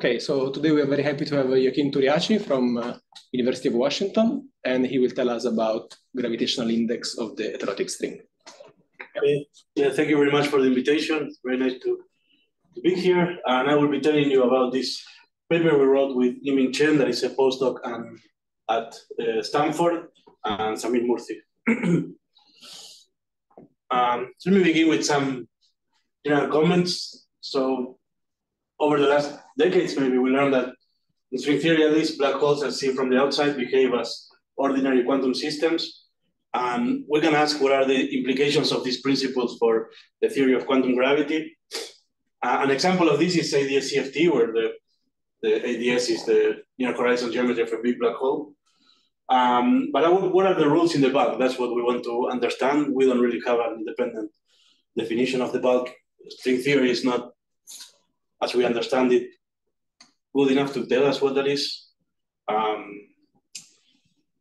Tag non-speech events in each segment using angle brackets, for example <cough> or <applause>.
Okay, so today we are very happy to have Joaquin Turiaci from uh, University of Washington, and he will tell us about gravitational index of the heterotic string. Okay. Yeah, thank you very much for the invitation. It's very nice to, to be here. And I will be telling you about this paper we wrote with Yiming Chen, that is a postdoc and, at uh, Stanford, and Samir Murthy. <clears throat> um, so let me begin with some general comments. So over the last decades, maybe we learned that in string theory, at least, black holes as seen from the outside behave as ordinary quantum systems. And we can ask what are the implications of these principles for the theory of quantum gravity. Uh, an example of this is ADS CFT, where the, the ADS is the near horizon geometry of a big black hole. Um, but would, what are the rules in the bulk? That's what we want to understand. We don't really have an independent definition of the bulk. String theory is not as we understand it, good enough to tell us what that is. Um,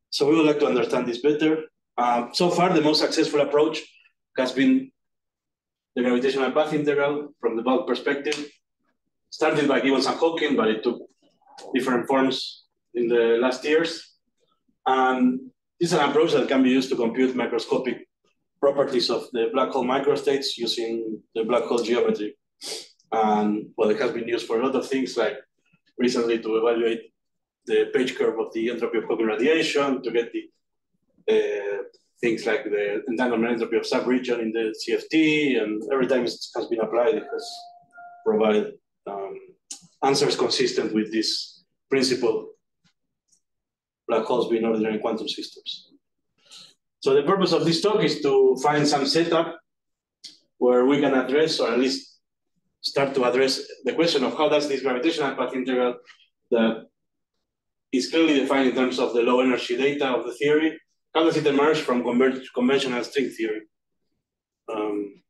so we would like to understand this better. Uh, so far, the most successful approach has been the gravitational path integral from the bulk perspective. Started by Gibbons and Hawking, but it took different forms in the last years. And this is an approach that can be used to compute microscopic properties of the black hole microstates using the black hole geometry. And well, it has been used for a lot of things, like recently to evaluate the page curve of the entropy of Hawking radiation, to get the uh, things like the entanglement entropy of subregion in the CFT, and every time it has been applied, it has provided um, answers consistent with this principle, black holes being ordinary quantum systems. So the purpose of this talk is to find some setup where we can address, or at least start to address the question of how does this gravitational path integral that is clearly defined in terms of the low energy data of the theory, how does it emerge from conventional string theory? Um,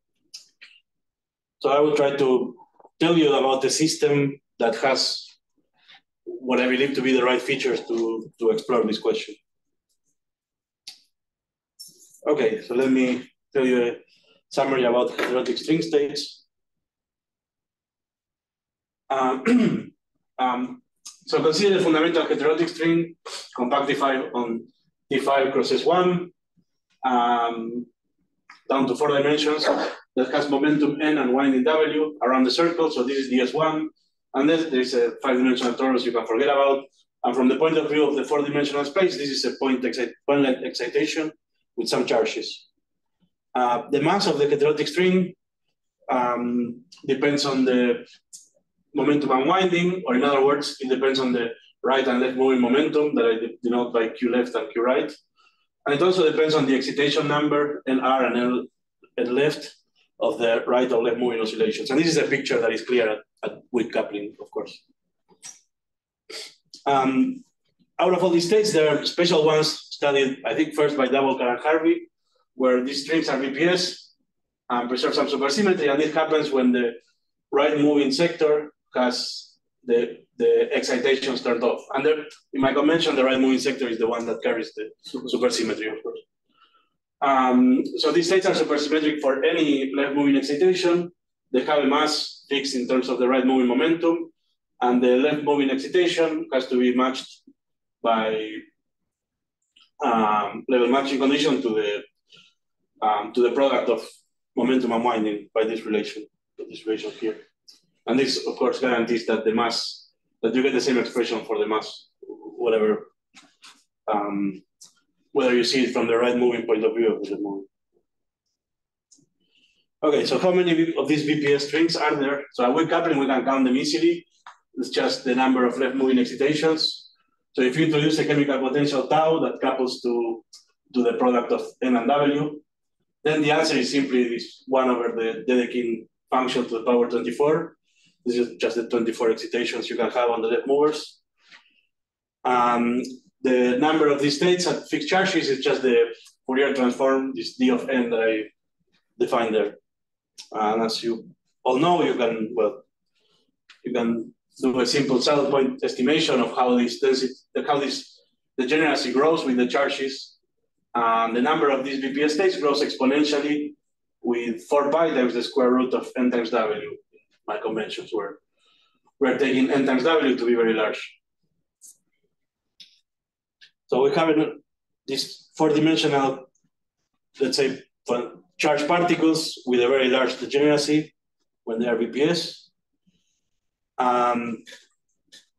so I will try to tell you about the system that has what I believe to be the right features to, to explore this question. Okay, so let me tell you a summary about heterotic string states. Um, <clears throat> um, so consider the fundamental heterotic string compactified on T5 cross S1 um, down to four dimensions that has momentum n and winding w around the circle. So this is ds1. And then there's a five-dimensional torus you can forget about. And from the point of view of the four-dimensional space, this is a point excit point excitation with some charges. Uh, the mass of the heterotic string um, depends on the momentum unwinding, or in other words, it depends on the right and left moving momentum that I denote by Q left and Q right. And it also depends on the excitation number, NR and L, L left of the right or left moving oscillations. And this is a picture that is clear at, at weak coupling, of course. Um, out of all these states, there are special ones studied, I think, first by Dabholkar and Harvey, where these strings are BPS and preserve some supersymmetry. And this happens when the right moving sector has the, the excitations turned off. And there, in my convention, the right moving sector is the one that carries the supersymmetry, of course. Um, so these states are supersymmetric for any left moving excitation. They have a mass fixed in terms of the right moving momentum, and the left moving excitation has to be matched by um, level matching condition to the um, to the product of momentum and winding by this relation, this relation here. And this, of course, guarantees that the mass, that you get the same expression for the mass, whatever, um, whether you see it from the right moving point of view of the movie. Okay, so how many of these BPS strings are there? So at weak coupling, we can count them easily. It's just the number of left moving excitations. So if you introduce a chemical potential tau that couples to, to the product of N and W, then the answer is simply this one over the Dedekind function to the power 24. This is just the 24 excitations you can have on the left movers. Um, the number of these states at fixed charges is just the Fourier transform, this D of n that I defined there. And as you all know, you can, well, you can do a simple saddle point estimation of how this density, how this degeneracy grows with the charges. And the number of these BPS states grows exponentially with 4 pi times the square root of n times w my conventions were. we're taking n times w to be very large. So we have this four-dimensional, let's say, charged particles with a very large degeneracy when they are BPS. Um,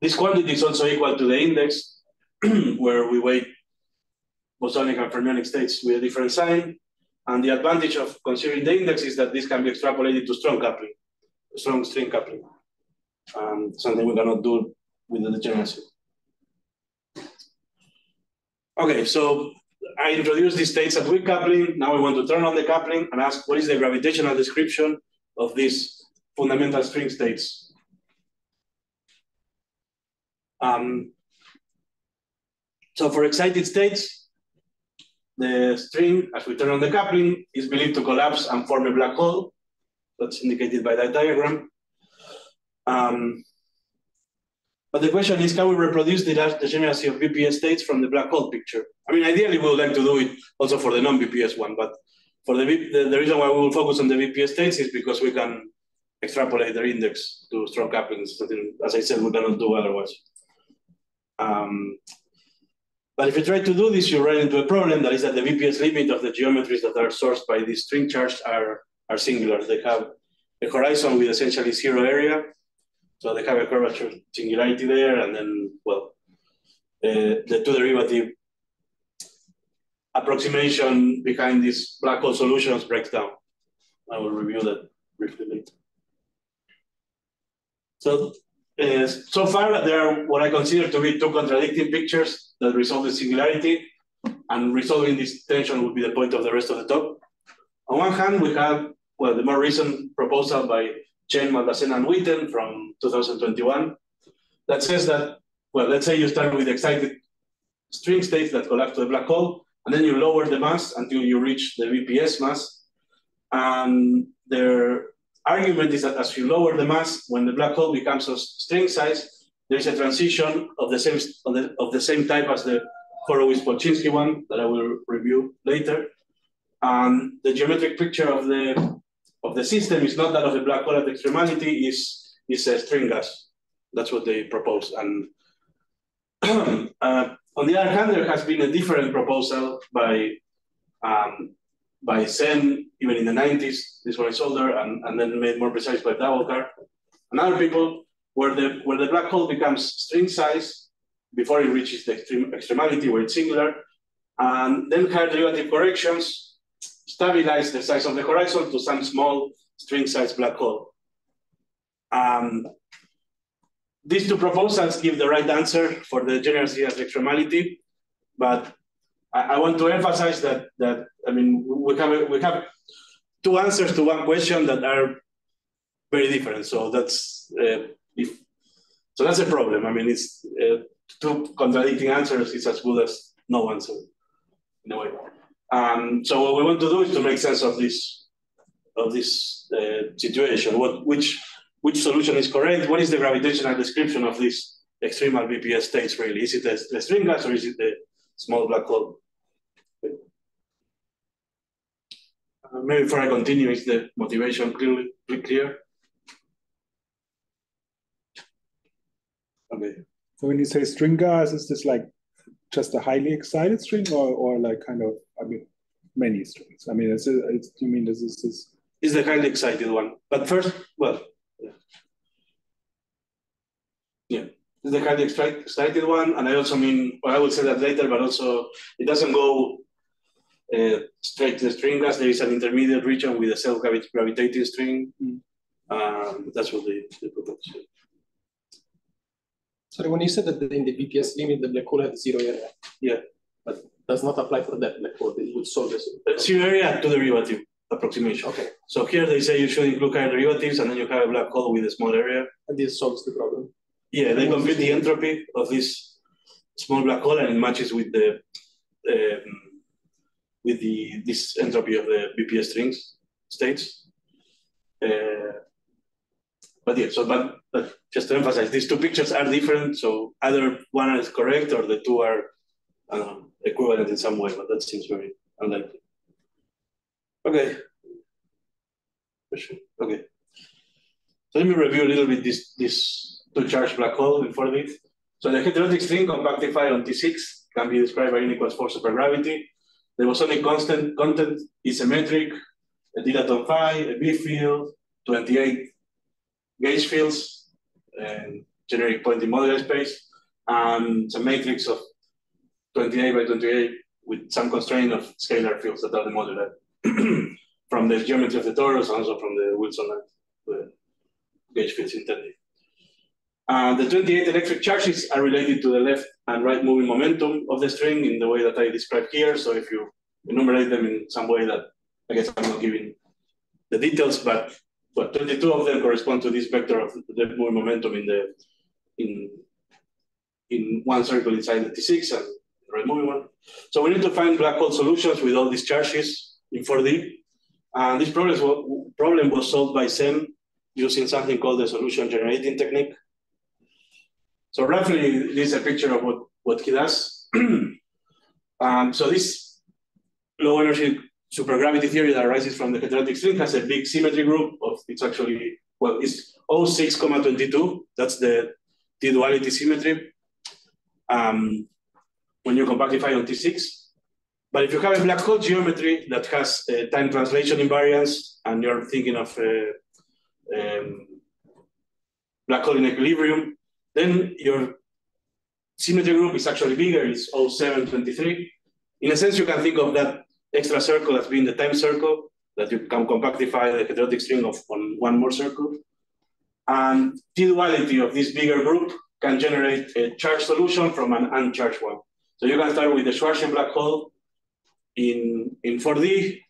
this quantity is also equal to the index, <clears throat> where we weigh bosonic and fermionic states with a different sign. And the advantage of considering the index is that this can be extrapolated to strong coupling, strong string coupling, um, something we cannot do with the degeneracy. Okay, so I introduced these states at weak coupling. Now we want to turn on the coupling and ask what is the gravitational description of these fundamental string states. Um, so for excited states, the string, as we turn on the coupling, is believed to collapse and form a black hole. That's indicated by that diagram. Um, but the question is, can we reproduce the degeneracy of BPS states from the black hole picture? I mean, ideally, we would like to do it also for the non-BPS one, but for the, the, the reason why we will focus on the BPS states is because we can extrapolate their index to strong couplings, as I said, we cannot do otherwise. Um, but if you try to do this, you run into a problem that is that the BPS limit of the geometries that are sourced by these string charts are, are singular. They have a horizon with essentially zero area, so they have a curvature singularity there, and then, well, uh, the two derivative approximation behind these black hole solutions breaks down. I will review that briefly later. So, uh, so far there are what I consider to be two contradicting pictures that resolve the singularity, and resolving this tension would be the point of the rest of the talk. On one hand, we have well the more recent proposal by Chen, Maldacena, and Witten from 2021 that says that, well, let's say you start with excited string states that collapse to a black hole, and then you lower the mass until you reach the BPS mass. And their argument is that as you lower the mass, when the black hole becomes of string size, there is a transition of the same of the, of the same type as the Horowitz-Polchinski one that I will review later. And the geometric picture of the of the system is not that of a black hole at extremality, is, is a string gas. That's what they propose. And <clears throat> uh, on the other hand, there has been a different proposal by um, by Sen, even in the 90s, this one is older, and, and then made more precise by Dabholkar, and other people, where the where the black hole becomes string size before it reaches the extreme, extremality where it's singular, and then higher derivative corrections stabilize the size of the horizon to some small string size black hole. Um, these two proposals give the right answer for the degeneracy as extremality, but I, I, want to emphasize that that I mean we have we have two answers to one question that are very different. So that's uh, if so that's a problem. I mean, it's uh, two contradicting answers is as good as no answer in a way. Um, so what we want to do is to make sense of this of this uh, situation. What which which solution is correct? What is the gravitational description of this extremal BPS states really? Is it the, the string gas or is it the small black hole? Uh, maybe before I continue, is the motivation clearly clear? Okay. So when you say string gas, is this like just a highly excited string or, or like kind of, I mean, many strings? I mean, it's, it's you mean this is this? Is the highly excited one. But first, well, yeah. yeah. It's the highly excited one. And I also mean, well, I will say that later, but also it doesn't go uh, straight to the string gas. There is an intermediate region with a self-gravitating string. Mm. Um, that's what they, they propose. Sorry, when you said that in the BPS limit, the black hole had zero area. Yeah. But does not apply for that black hole. It would solve this. Zero area to the derivative approximation. Okay. So here they say you should include higher derivatives and then you have a black hole with a small area. And this solves the problem. Yeah, they compute the entropy of this small black hole and it matches with the um, with the this entropy of the BPS strings states. Uh, but yeah, so but, but just to emphasize, these two pictures are different. So either one is correct or the two are know, equivalent in some way, but that seems very unlikely. Okay. Question. Okay. So let me review a little bit this this two charged black hole in 4D. So the heterotic string compactified on T6 can be described by n equals 4 supergravity. The bosonic constant content is symmetric, a dilaton phi, a B field, 28 gauge fields, and generic point in moduli space, and a matrix of 28 by 28 with some constraint of scalar fields that are the modular <clears throat> from the geometry of the torus and also from the Wilson the gauge fields intended. Uh, the 28 electric charges are related to the left and right moving momentum of the string in the way that I described here. So if you enumerate them in some way that I guess I'm not giving the details, but but 22 of them correspond to this vector of the moving momentum in the in in one circle inside the T6 and the right moving one. So we need to find black hole solutions with all these charges in 4D. And this problem was, problem was solved by Sen using something called the solution generating technique. So roughly, this is a picture of what, what he does. <clears throat> um, so this low energy supergravity theory that arises from the heterotic string has a big symmetry group of, it's actually, well, it's 06,22. That's the T-duality symmetry. Um, when you compactify on T6. But if you have a black hole geometry that has time translation invariance, and you're thinking of a, um, black hole in equilibrium, then your symmetry group is actually bigger, it's 0723. In a sense, you can think of that extra circle as being the time circle that you can compactify the heterotic string of on one more circle. And T-duality of this bigger group can generate a charged solution from an uncharged one. So you can start with the Schwarzschild black hole in, in 4D,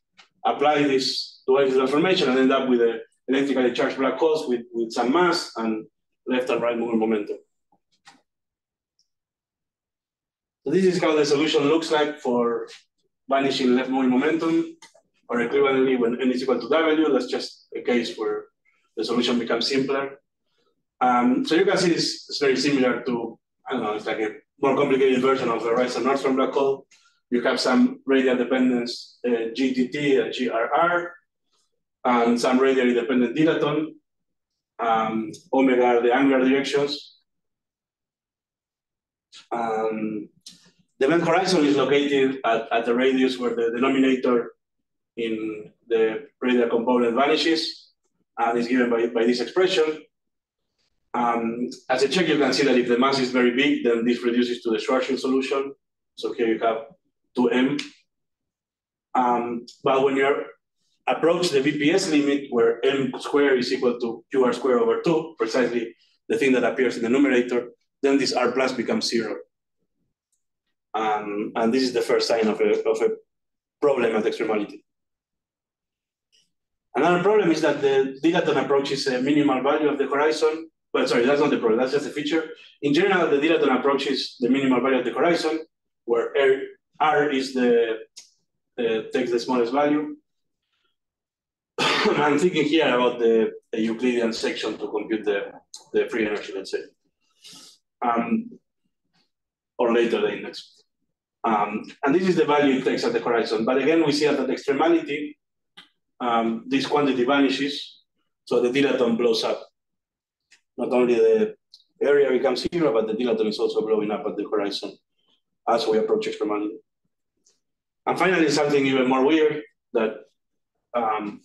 apply this to duality transformation, and end up with an electrically charged black holes with, with some mass and left and right moving momentum. So this is how the solution looks like for vanishing left moving momentum, or equivalently when n is equal to w, that's just a case where the solution becomes simpler. Um, so you can see this is very similar to, I don't know, it's like a more complicated version of the Reissner-Nordstrom black hole. You have some radial dependence uh, GTT and GRR, and some radially dependent dilaton. Um, omega are the angular directions. Um, the event horizon is located at, at the radius where the denominator in the radial component vanishes and is given by, by this expression. Um, as a check, you can see that if the mass is very big, then this reduces to the Schwarzschild solution. So here you have 2m. Um, but when you approach the BPS limit, where m squared is equal to qr squared over 2, precisely the thing that appears in the numerator, then this r plus becomes 0. Um, and this is the first sign of a, of a problem at extremality. Another problem is that the dilaton approaches a minimal value of the horizon, well, sorry, that's not the problem, that's just a feature. In general, the dilaton approaches the minimal value of the horizon, where R, R is the, uh, takes the smallest value. <coughs> I'm thinking here about the, the, Euclidean section to compute the, the free energy, let's say. Um, or later the index. Um, and this is the value it takes at the horizon. But again, we see at that extremality, um, this quantity vanishes, so the dilaton blows up not only the area becomes zero, but the dilaton is also blowing up at the horizon as we approach extremality. And finally, something even more weird that um,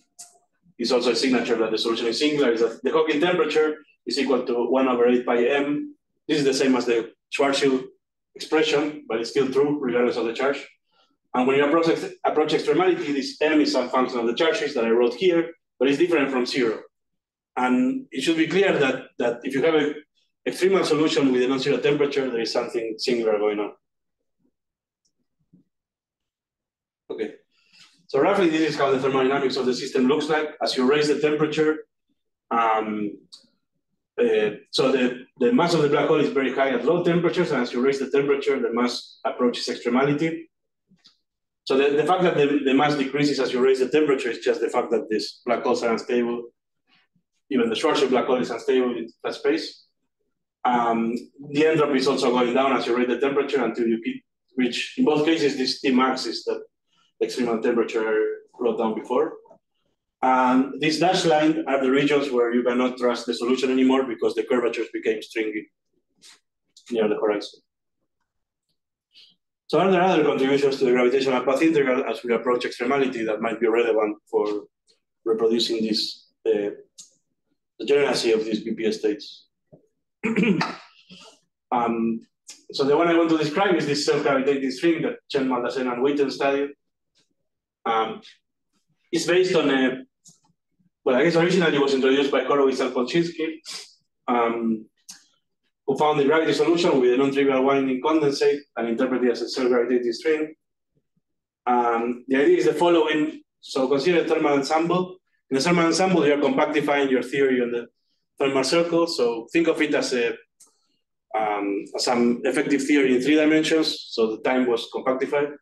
is also a signature that the solution is singular is that the Hawking temperature is equal to 1 over 8 pi m. This is the same as the Schwarzschild expression, but it's still true regardless of the charge. And when you approach, approach extremality, this m is some function of the charges that I wrote here, but it's different from zero. And it should be clear that, that if you have an extremal solution with a non-zero temperature, there is something singular going on. Okay. So roughly this is how the thermodynamics of the system looks like. As you raise the temperature, um, uh, so the, the mass of the black hole is very high at low temperatures, and as you raise the temperature, the mass approaches extremality. So the, the fact that the, the mass decreases as you raise the temperature is just the fact that these black holes are unstable even the Schwarzschild black hole is unstable in that space. Um, the entropy is also going down as you raise the temperature until you reach, in both cases, this T max is the extreme temperature I wrote down before. And these dashed line are the regions where you cannot trust the solution anymore because the curvatures became stringy near the horizon. So are there other contributions to the gravitational path integral as we approach extremality that might be relevant for reproducing this, uh, the generacy of these BPS states? <clears throat> um, so the one I want to describe is this self-gravitating string that Chen Maldacena and Witten studied. Um, it's based on a, well, I guess originally it was introduced by Horowitz and Polchinski. Um, who found the gravity solution with a non-trivial winding condensate and interpreted as a self-gravitating string. Um, the idea is the following. So consider a thermal ensemble. In the thermal ensemble, you're compactifying your theory on the thermal circle. So think of it as a um, some effective theory in three dimensions. So the time was compactified.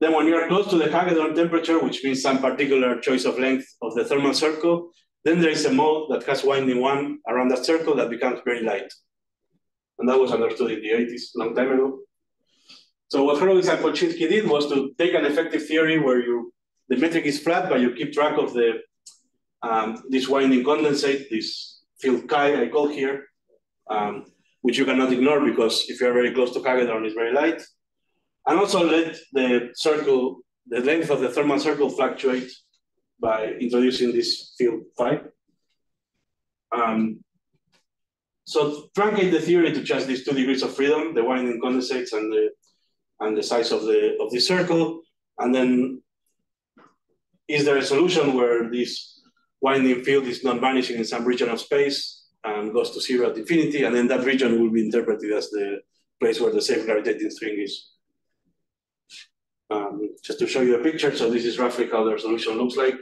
Then when you're close to the Hagedorn temperature, which means some particular choice of length of the thermal circle, then there is a mode that has winding one around that circle that becomes very light. And that was understood in the 80s, a long time ago. So what Horowitz and Polchinski did was to take an effective theory where you the metric is flat, but you keep track of the um, this winding condensate, this field chi I call here, um, which you cannot ignore because if you're very close to Hagedorn, it's very light. And also let the circle, the length of the thermal circle fluctuate by introducing this field phi. Um, so truncate the theory to just these two degrees of freedom, the winding condensates and the and the size of the of the circle, and then is there a solution where this winding field is non-vanishing in some region of space and goes to zero at infinity, and then that region will be interpreted as the place where the self-gravitating string is. Um, just to show you a picture, so this is roughly how the solution looks like.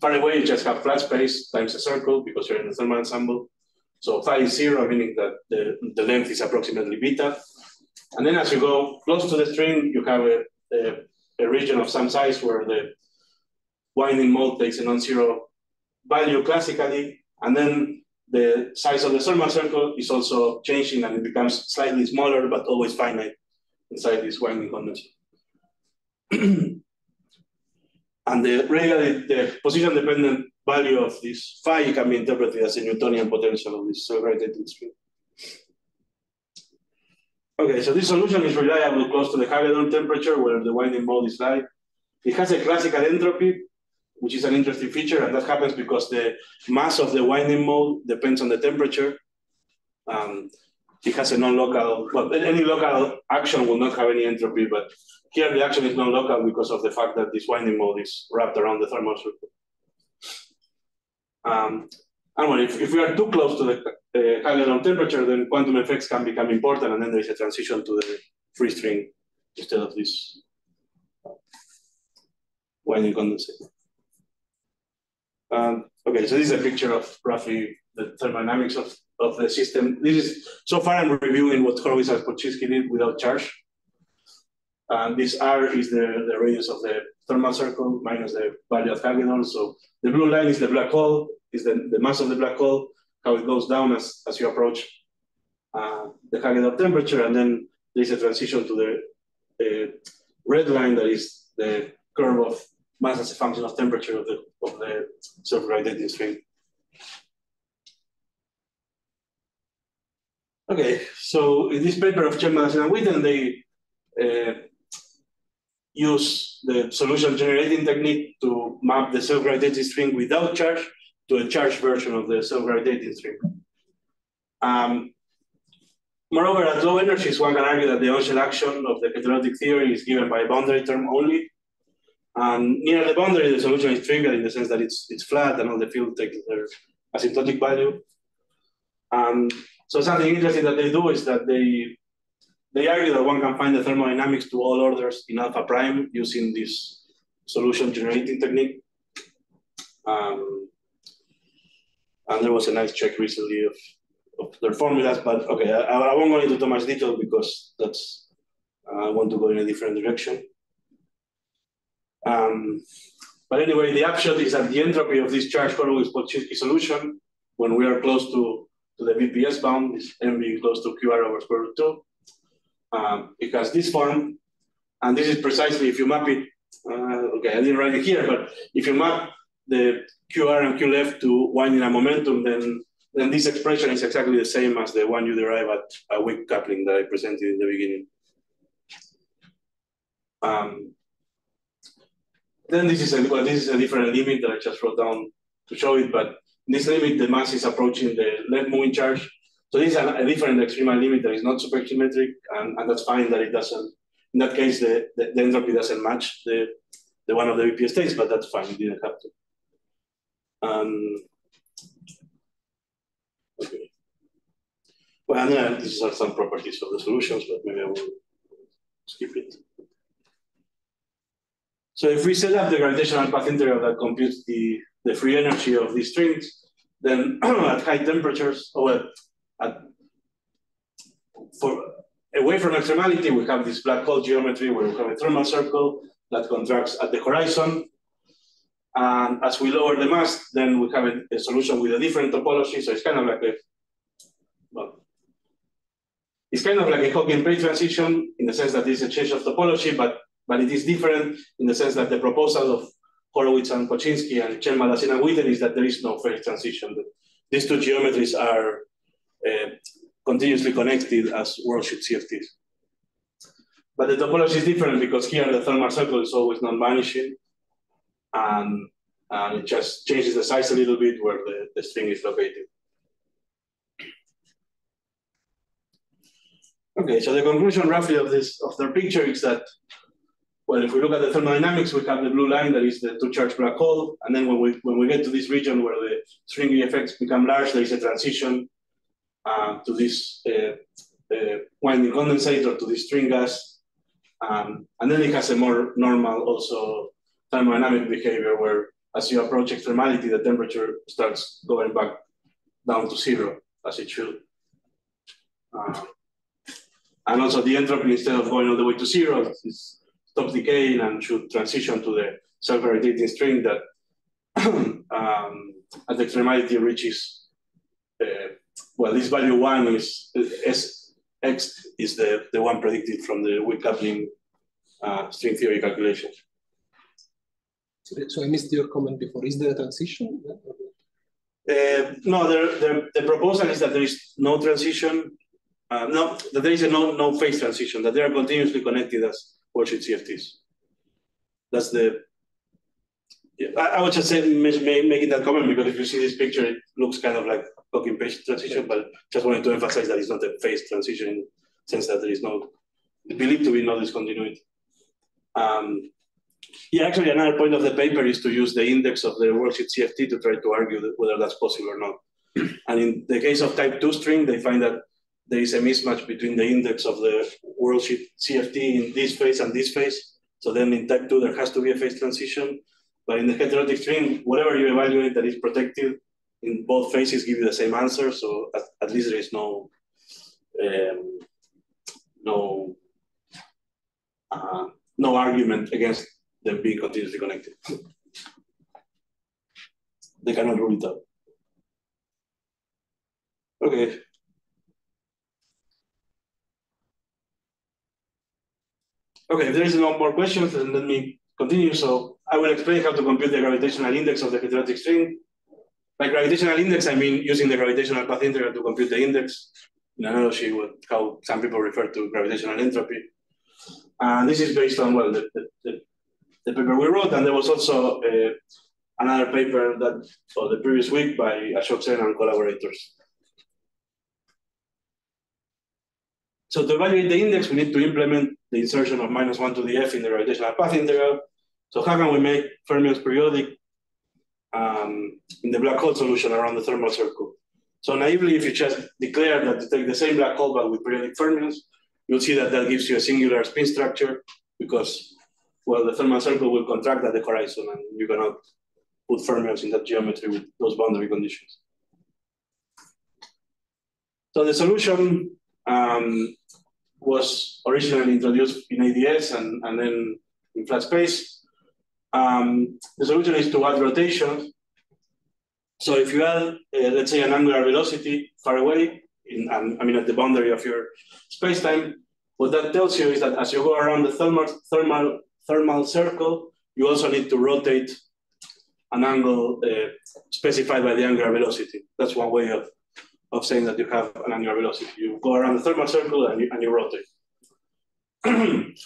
Far away, you just have flat space times a circle because you're in the thermal ensemble. So phi is zero, meaning that the, the length is approximately beta. And then as you go close to the string, you have a, a, a region of some size where the winding mode takes a non-zero value classically, and then the size of the thermal circle is also changing and it becomes slightly smaller, but always finite inside this winding condensate. <clears throat> and the radial, the position dependent value of this phi can be interpreted as a Newtonian potential of this gravitating string. Okay, so this solution is reliable close to the Hagedorn temperature where the winding mode is light. It has a classical entropy, which is an interesting feature, and that happens because the mass of the winding mode depends on the temperature. Um, it has a non-local, well, any local action will not have any entropy, but here the action is non-local because of the fact that this winding mode is wrapped around the thermal circle. Um, and well, if, if we are too close to the uh, temperature, then quantum effects can become important, and then there is a transition to the free string instead of this winding condensate. Um, okay, so this is a picture of roughly the thermodynamics of, of the system. This is so far I'm reviewing what Horowitz and Polchinski did without charge. And this R is the, the radius of the thermal circle minus the value of Hagedorn. So the blue line is the black hole, is the, the mass of the black hole, how it goes down as, as you approach uh, the Hagedorn temperature. And then there's a transition to the uh, red line that is the curve of mass as a function of temperature of the, of the self-gravitating string. Okay, so in this paper of Maldacena and Witten, they uh, use the solution generating technique to map the self-gravitating string without charge to a charged version of the self-gravitating string. Um, moreover, at low energies, one can argue that the on-shell action of the heterotic theory is given by a boundary term only. And near the boundary, the solution is trivial in the sense that it's, it's flat and all the field takes their asymptotic value. Um, so something interesting that they do is that they they argue that one can find the thermodynamics to all orders in alpha prime using this solution generating technique. Um, and there was a nice check recently of, of their formulas, but okay, I, I, won't go into too much detail because that's uh, I want to go in a different direction. Um, but anyway, the upshot is that the entropy of this charge Horowitz-Polchinski solution, when we are close to, to the BPS bound, is m being close to QR over square root 2 um, it has this form, and this is precisely if you map it. Uh, okay, I didn't write it here, but if you map the QR and Q left to one in a momentum, then then this expression is exactly the same as the one you derive at a weak coupling that I presented in the beginning. Um, then this is a well, this is a different limit that I just wrote down to show it, but this limit the mass is approaching the left moving charge. So this is a, a different extremal limit that is not supersymmetric, and, and that's fine that it doesn't. In that case, the, the, the entropy doesn't match the the one of the BPS states, but that's fine. It didn't have to. Um, okay. Well, and then these are some properties of the solutions, but maybe I will skip it. So if we set up the gravitational path integral that computes the, the free energy of these strings, then <clears throat> at high temperatures, or well, at, for away from extremality, we have this black hole geometry where we have a thermal circle that contracts at the horizon. And as we lower the mass, then we have a, a solution with a different topology. So it's kind of like a, well, it's kind of like a Hawking Page transition in the sense that it's a change of topology, but but it is different in the sense that the proposal of Horowitz and Polchinski and Chen Maldacena and Witten is that there is no phase transition. These two geometries are uh, continuously connected as worldsheet CFTs. But the topology is different because here the thermal circle is always non-vanishing and, and it just changes the size a little bit where the, the string is located. Okay, so the conclusion roughly of this of their picture is that well, if we look at the thermodynamics, we have the blue line that is the two-charge black hole, and then when we when we get to this region where the stringy effects become large, there is a transition uh, to this uh, uh, winding condensate or to this string gas, um, and then it has a more normal also thermodynamic behavior where as you approach extremality, the temperature starts going back down to zero as it should. Uh, and also the entropy, instead of going all the way to zero, is, stops decaying and should transition to the self-gravitating string that <clears throat> um, at the extremality reaches, uh, well, this value one is, is X is the, the one predicted from the weak coupling uh, string theory calculations. So I missed your comment before. Is there a transition? Uh, no, there, there, the proposal is that there is no transition. Uh, no, that there is a no, no phase transition, that they are continuously connected as worldsheet CFTs. That's the. Yeah, I, I would just say making that comment because if you see this picture, it looks kind of like Hawking Page transition, but just wanted to emphasize that it's not a phase transition in the sense that there is no believed to be no discontinuity. Um, yeah, actually, another point of the paper is to use the index of the worldsheet CFT to try to argue whether that's possible or not. <clears throat> and in the case of type 2 string, they find that there is a mismatch between the index of the worldsheet CFT in this phase and this phase. So then in type 2, there has to be a phase transition. But in the heterotic string, whatever you evaluate that is protected in both phases give you the same answer. So at, at least there is no um, no uh, no argument against them being continuously connected. <laughs> they cannot rule it out. Okay. Okay, if there is no more questions, then let me continue. So I will explain how to compute the gravitational index of the heterotic string. By gravitational index, I mean using the gravitational path integral to compute the index, in analogy with how some people refer to gravitational entropy. And this is based on, well, the, the, the paper we wrote, and there was also uh, another paper that, for the previous week by Ashok Sen and collaborators. So to evaluate the index, we need to implement the insertion of minus one to the f in the gravitational path integral. So how can we make fermions periodic um, in the black hole solution around the thermal circle. So naively, if you just declare that you take the same black hole but with periodic fermions, you'll see that that gives you a singular spin structure because, well, the thermal circle will contract at the horizon and you cannot put fermions in that geometry with those boundary conditions. So the solution um, was originally introduced in ADS and, and then in flat space. Um, the solution is to add rotation. So if you add, uh, let's say, an angular velocity far away, in, um, I mean, at the boundary of your spacetime, what that tells you is that as you go around the thermal, thermal, thermal circle, you also need to rotate an angle uh, specified by the angular velocity. That's one way of, of saying that you have an angular velocity. You go around the thermal circle and you, and you rotate. <clears throat>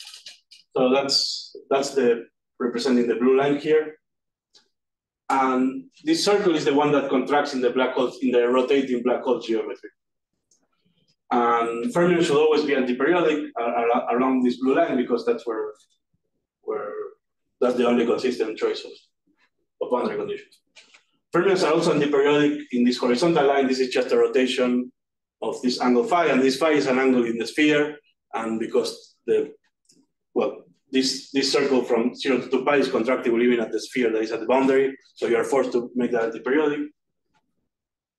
so that's that's the representing the blue line here. And this circle is the one that contracts in the black hole in the rotating black hole geometry. And fermions should always be antiperiodic uh, uh, along this blue line because that's where where that's the only consistent choice of, of boundary conditions. Fermions are also antiperiodic in this horizontal line. This is just a rotation of this angle phi, and this phi is an angle in the sphere. And because the, well, this, this circle from zero to two pi is contractible even at the sphere that is at the boundary. So you are forced to make that antiperiodic.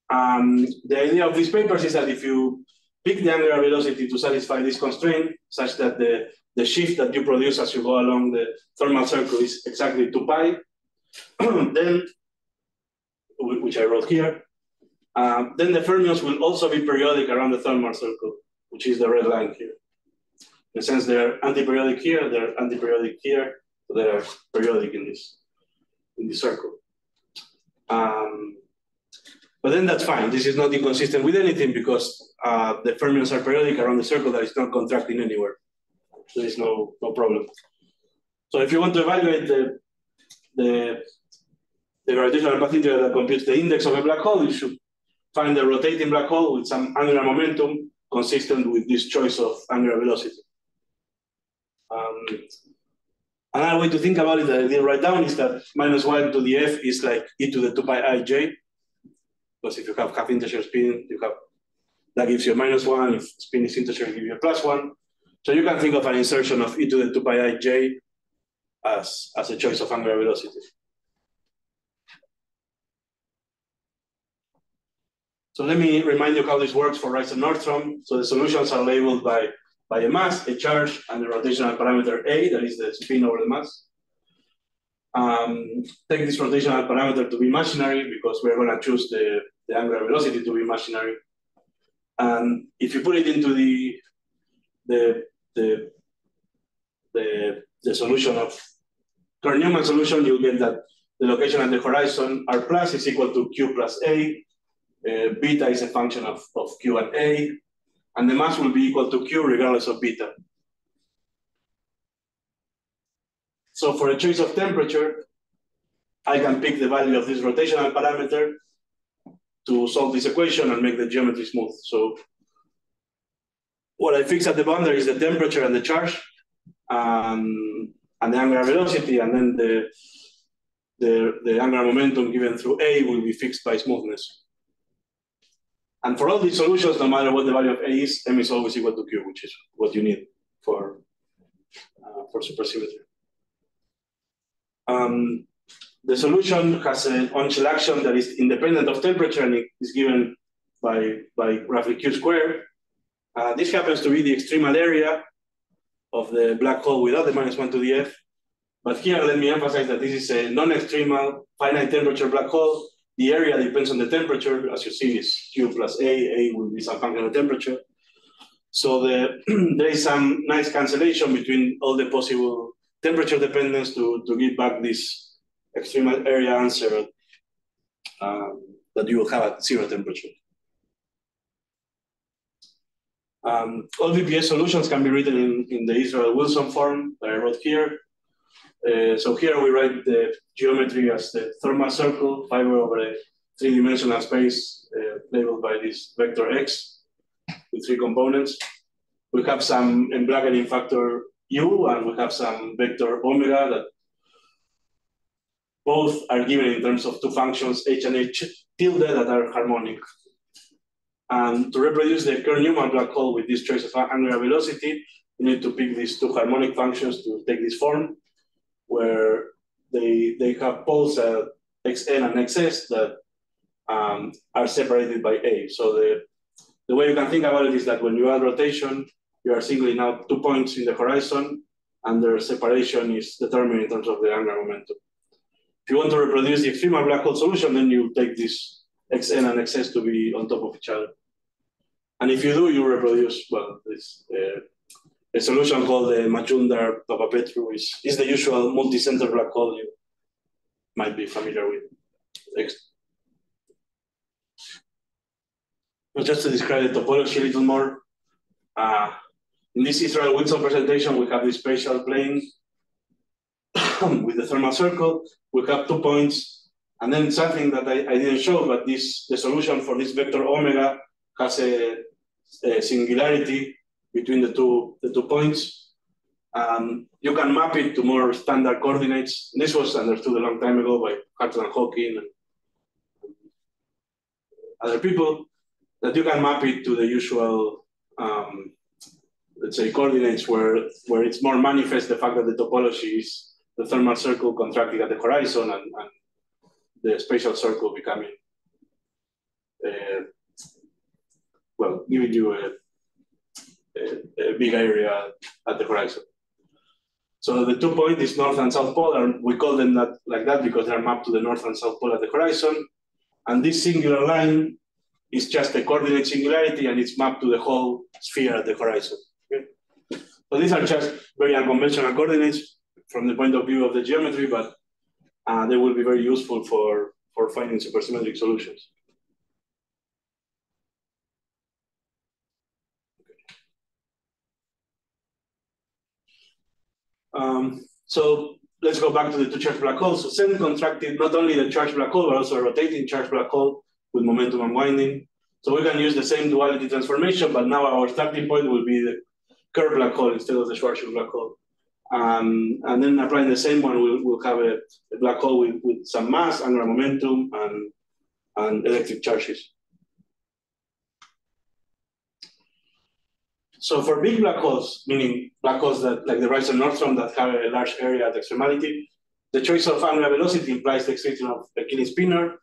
Um, the idea of these papers is that if you pick the angular velocity to satisfy this constraint, such that the, the shift that you produce as you go along the thermal circle is exactly 2 pi, <clears throat> then, which I wrote here, uh, then the fermions will also be periodic around the thermal circle, which is the red line here. In sense, they're antiperiodic here, they're antiperiodic here, so they're periodic in this, in this circle. Um, but then that's fine. This is not inconsistent with anything because uh, the fermions are periodic around the circle that is not contracting anywhere. So There is no, no problem. So if you want to evaluate the, the, the gravitational path that computes the index of a black hole, you should find a rotating black hole with some angular momentum consistent with this choice of angular velocity. Um, another way to think about it that I didn't write down is that minus 1 to the f is like e to the 2 pi i j. Because if you have half integer spin, you have that gives you a minus 1. If spin is integer, give you a plus 1. So you can think of an insertion of e to the 2 pi i j as, as a choice of angular velocity. So let me remind you how this works for Reissner-Nordstrom. So the solutions are labeled by by a mass, a charge, and the rotational parameter A, that is the spin over the mass. Um, take this rotational parameter to be imaginary because we're going to choose the, the angular velocity to be imaginary. And if you put it into the, the, the, the, the solution of Kerr-Newman solution, you'll get that the location at the horizon R plus is equal to Q plus A. Uh, beta is a function of, of Q and A and the mass will be equal to Q regardless of beta. So for a choice of temperature, I can pick the value of this rotational parameter to solve this equation and make the geometry smooth. So what I fix at the boundary is the temperature and the charge um, and the angular velocity, and then the, the, the angular momentum given through A will be fixed by smoothness. And for all these solutions, no matter what the value of A is, M is always equal to Q, which is what you need for, uh, for supersymmetry. Um, the solution has an on-shell action that is independent of temperature and is given by, by roughly Q squared. Uh, this happens to be the extremal area of the black hole without the minus one to the F. But here, let me emphasize that this is a non-extremal finite temperature black hole the area depends on the temperature. As you see, is Q plus A. A will be some function of temperature. So the, <clears throat> there is some nice cancellation between all the possible temperature dependence to, to give back this extremal area answer um, that you will have at zero temperature. Um, all BPS solutions can be written in, in the Israel Wilson form that I wrote here. Uh, so here we write the geometry as the thermal circle, fiber over a three-dimensional space uh, labeled by this vector x with three components. We have some emblackening factor u, and we have some vector omega that both are given in terms of two functions h and h tilde that are harmonic. And to reproduce the Kerr-Newman black hole with this choice of angular velocity, you need to pick these two harmonic functions to take this form where they they have poles at xn and xs that um, are separated by a. So the the way you can think about it is that when you add rotation, you are singling out two points in the horizon, and their separation is determined in terms of the angular momentum. If you want to reproduce the extremal black hole solution, then you take this xn and xs to be on top of each other. And if you do, you reproduce, well, this uh, a solution called the Majumdar Papapetrou is, is the usual multi-center black hole you, might be familiar with. Just to describe the topology a little more, uh, in this Israel Wilson presentation, we have this spatial plane <coughs> with the thermal circle. We have two points, and then something that I, I didn't show, but this the solution for this vector omega has a, a singularity between the two the two points. Um, you can map it to more standard coordinates. This was understood a long time ago by Hartle and Hawking and other people that you can map it to the usual, um, let's say, coordinates where, where it's more manifest the fact that the topology is the thermal circle contracting at the horizon and, and the spatial circle becoming, uh, well, giving you a, big area at the horizon. So the two point is north and south pole, and we call them that like that because they're mapped to the north and south pole at the horizon. And this singular line is just a coordinate singularity and it's mapped to the whole sphere at the horizon. Okay? So these are just very unconventional coordinates from the point of view of the geometry, but uh, they will be very useful for, for finding supersymmetric solutions. Um, so let's go back to the two charged black holes. So Sen contracted not only the charged black hole, but also a rotating charged black hole with momentum unwinding. So we can use the same duality transformation, but now our starting point will be the Kerr black hole instead of the Schwarzschild black hole. Um, and then applying the same one, we'll, we'll have a, a, black hole with, with some mass, angular momentum, and, and electric charges. So for big black holes, meaning black holes that like the Reissner-Nordstrom that have a large area at extremality, the choice of angular velocity implies the existence of the Killing spinor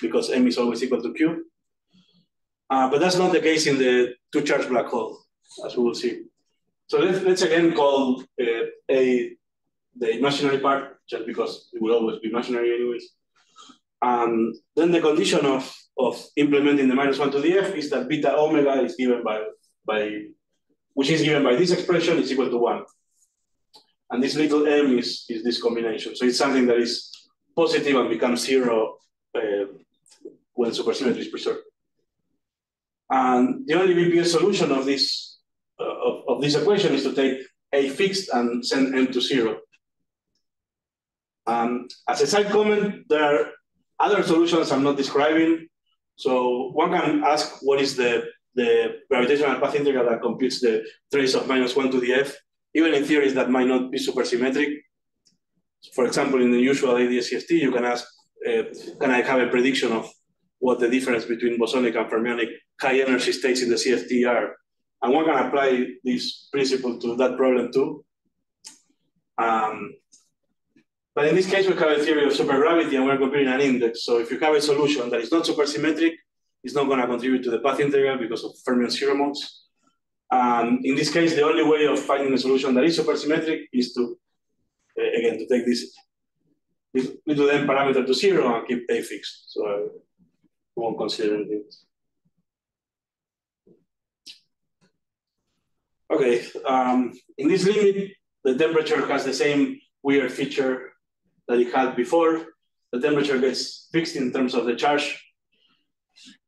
because m is always equal to q. Uh, but that's not the case in the two charged black hole, as we will see. So let's, let's again call uh, A the imaginary part, just because it will always be imaginary anyways. And then the condition of, of implementing the minus one to the f is that beta omega is given by, by which is given by this expression is equal to one. And this little m is, is this combination. So it's something that is positive and becomes zero uh, when supersymmetry is preserved. And the only BPS solution of this uh, of, of this equation is to take a fixed and send m to zero. Um, as a side comment, there are other solutions I'm not describing. So one can ask what is the, the gravitational path integral that computes the trace of minus one to the f. Even in theories that might not be supersymmetric. For example, in the usual ADS-CFT, you can ask, uh, can I have a prediction of what the difference between bosonic and fermionic high energy states in the CFT are. And one can apply this principle to that problem too. Um, but in this case, we have a theory of supergravity and we're computing an index. So if you have a solution that is not supersymmetric, it's not going to contribute to the path integral because of fermion zero modes. Um, in this case, the only way of finding a solution that is supersymmetric is to, uh, again, to take this little n parameter to zero and keep a fixed. So uh, won't consider it. Okay, um, in this limit, the temperature has the same weird feature that it had before. The temperature gets fixed in terms of the charge.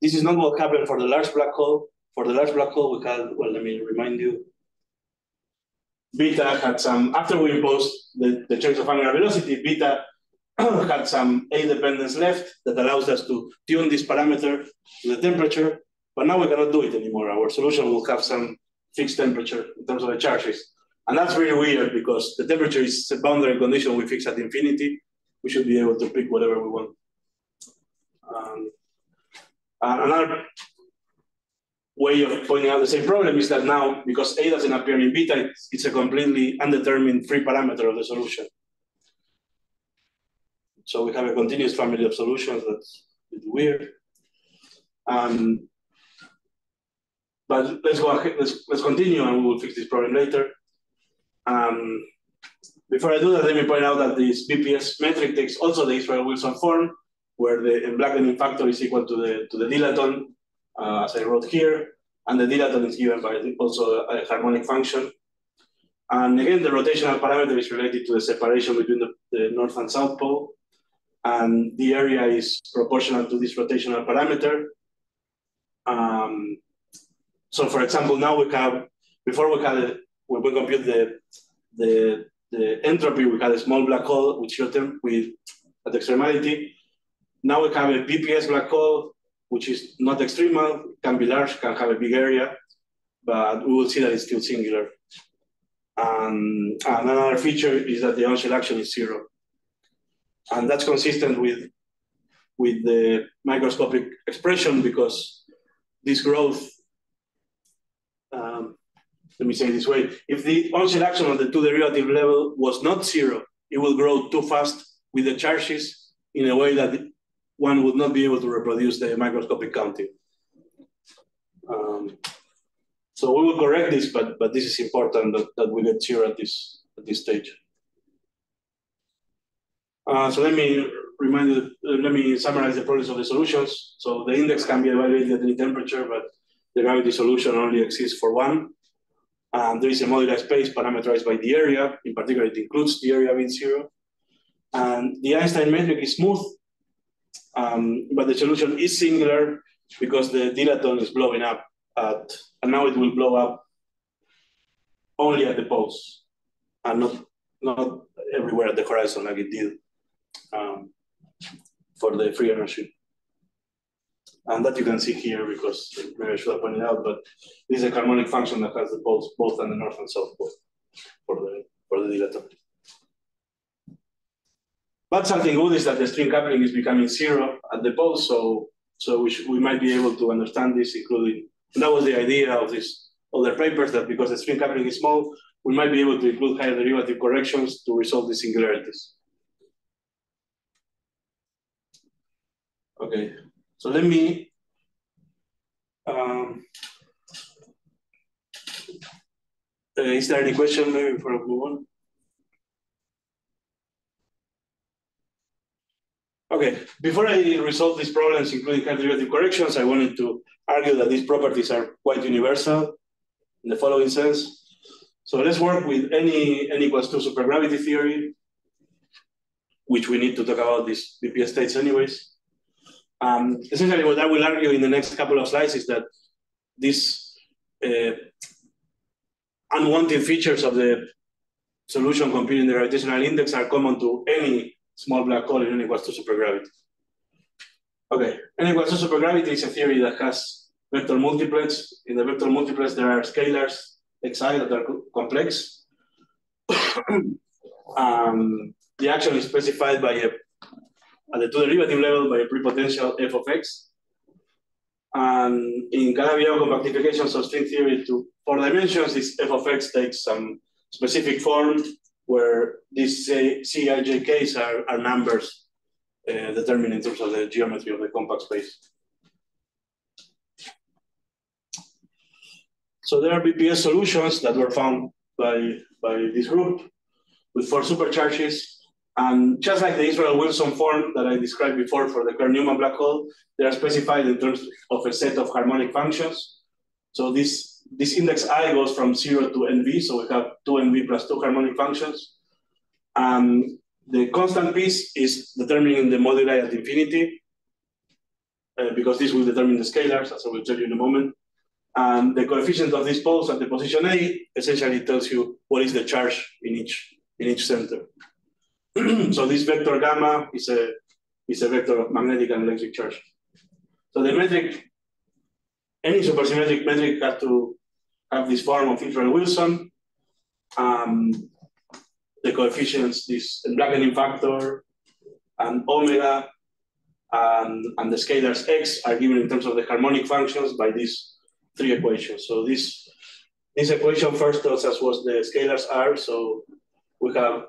This is not what happened for the large black hole. For the large black hole, we had, well, let me remind you. Beta had some, after we imposed the, the choice of angular velocity, beta <clears throat> had some A dependence left that allows us to tune this parameter to the temperature, but now we cannot do it anymore. Our solution will have some fixed temperature in terms of the charges. And that's really weird because the temperature is a boundary condition we fix at infinity. We should be able to pick whatever we want. Um, another way of pointing out the same problem is that now, because A doesn't appear in beta, it's a completely undetermined free parameter of the solution. So we have a continuous family of solutions that's weird. Um, but let's go ahead, let's, let's continue and we will fix this problem later. Um, before I do that, let me point out that this BPS metric takes also the Israel-Wilson form, where the emblackening factor is equal to the to the dilaton, uh, as I wrote here, and the dilaton is given by also a harmonic function. And again, the rotational parameter is related to the separation between the, the north and south pole. and the area is proportional to this rotational parameter. Um, so for example, now we have, before we had, when we compute the, the, the entropy, we had a small black hole with short term with at extremality. Now we have a BPS black hole, which is not extremal, can be large, can have a big area, but we will see that it's still singular. and another feature is that the on-shell action is zero. And that's consistent with, with the microscopic expression because this growth, um, let me say this way, if the on-shell action on the two derivative level was not zero, it will grow too fast with the charges in a way that one would not be able to reproduce the microscopic counting. Um, so we will correct this, but but this is important that, that we get zero at this at this stage. Uh, so let me remind you, uh, let me summarize the progress of the solutions. So the index can be evaluated at any temperature, but the gravity solution only exists for one. And there is a moduli space parameterized by the area. In particular, it includes the area being zero. And the Einstein metric is smooth, um, but the solution is singular because the dilaton is blowing up at, and now it will blow up only at the poles and not, not everywhere at the horizon like it did um, for the free energy. And that you can see here because maybe I should have pointed out, but this is a harmonic function that has the poles both on the north and south pole for the for the dilaton. But something good is that the string coupling is becoming zero at the poles, so so we we might be able to understand this, including that was the idea of these other papers that because the string coupling is small, we might be able to include higher derivative corrections to resolve the singularities. Okay, so let me um, uh, is there any question maybe before I move on? Okay, before I resolve these problems, including high derivative corrections, I wanted to argue that these properties are quite universal in the following sense. So let's work with any n equals two supergravity theory, which we need to talk about these BPS states anyways. Um, essentially, what I will argue in the next couple of slides is that these uh, unwanted features of the solution computing the gravitational index are common to any small black hole in n equals to supergravity. Okay, n equals to supergravity is a theory that has vector multiplets. In the vector multiplets, there are scalars xi that are complex. <coughs> um, the action is specified by a at the two derivative level by a prepotential f of x. And in Calabi-Yau compactifications of string theory to four dimensions, this f of x takes some specific form where these Cijks are, are numbers uh, determined in terms of the geometry of the compact space. So there are BPS solutions that were found by, by this group with four supercharges and just like the Israel Wilson form that I described before for the Kerr-Newman black hole, they are specified in terms of a set of harmonic functions. So this, this index i goes from zero to nv, so we have two nv plus two harmonic functions. And the constant piece is determining the moduli at infinity, uh, because this will determine the scalars, as I will tell you in a moment. And the coefficient of these poles at the position A essentially tells you what is the charge in each, in each center. <clears throat> so this vector gamma is a, is a vector of magnetic and electric charge. So the metric, any supersymmetric metric has to have this form of Israel Wilson. Um, the coefficients, this blackening factor and omega and, and the scalars x are given in terms of the harmonic functions by these three equations. So this, this equation first tells us what the scalars are. So we have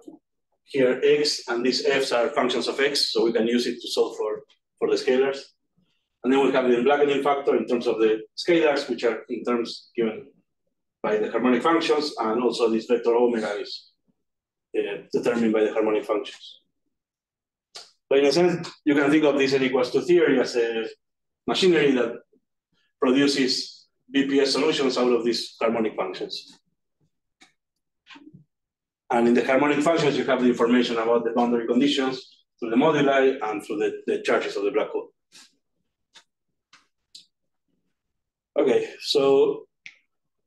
here x and these f's are functions of x, so we can use it to solve for, for the scalars. And then we have the blackening factor in terms of the scalars, which are in terms given by the harmonic functions, and also this vector omega is uh, determined by the harmonic functions. But in a sense, you can think of this n equals to theory as a machinery that produces BPS solutions out of these harmonic functions. And in the harmonic functions, you have the information about the boundary conditions through the moduli and through the, the charges of the black hole. Okay, so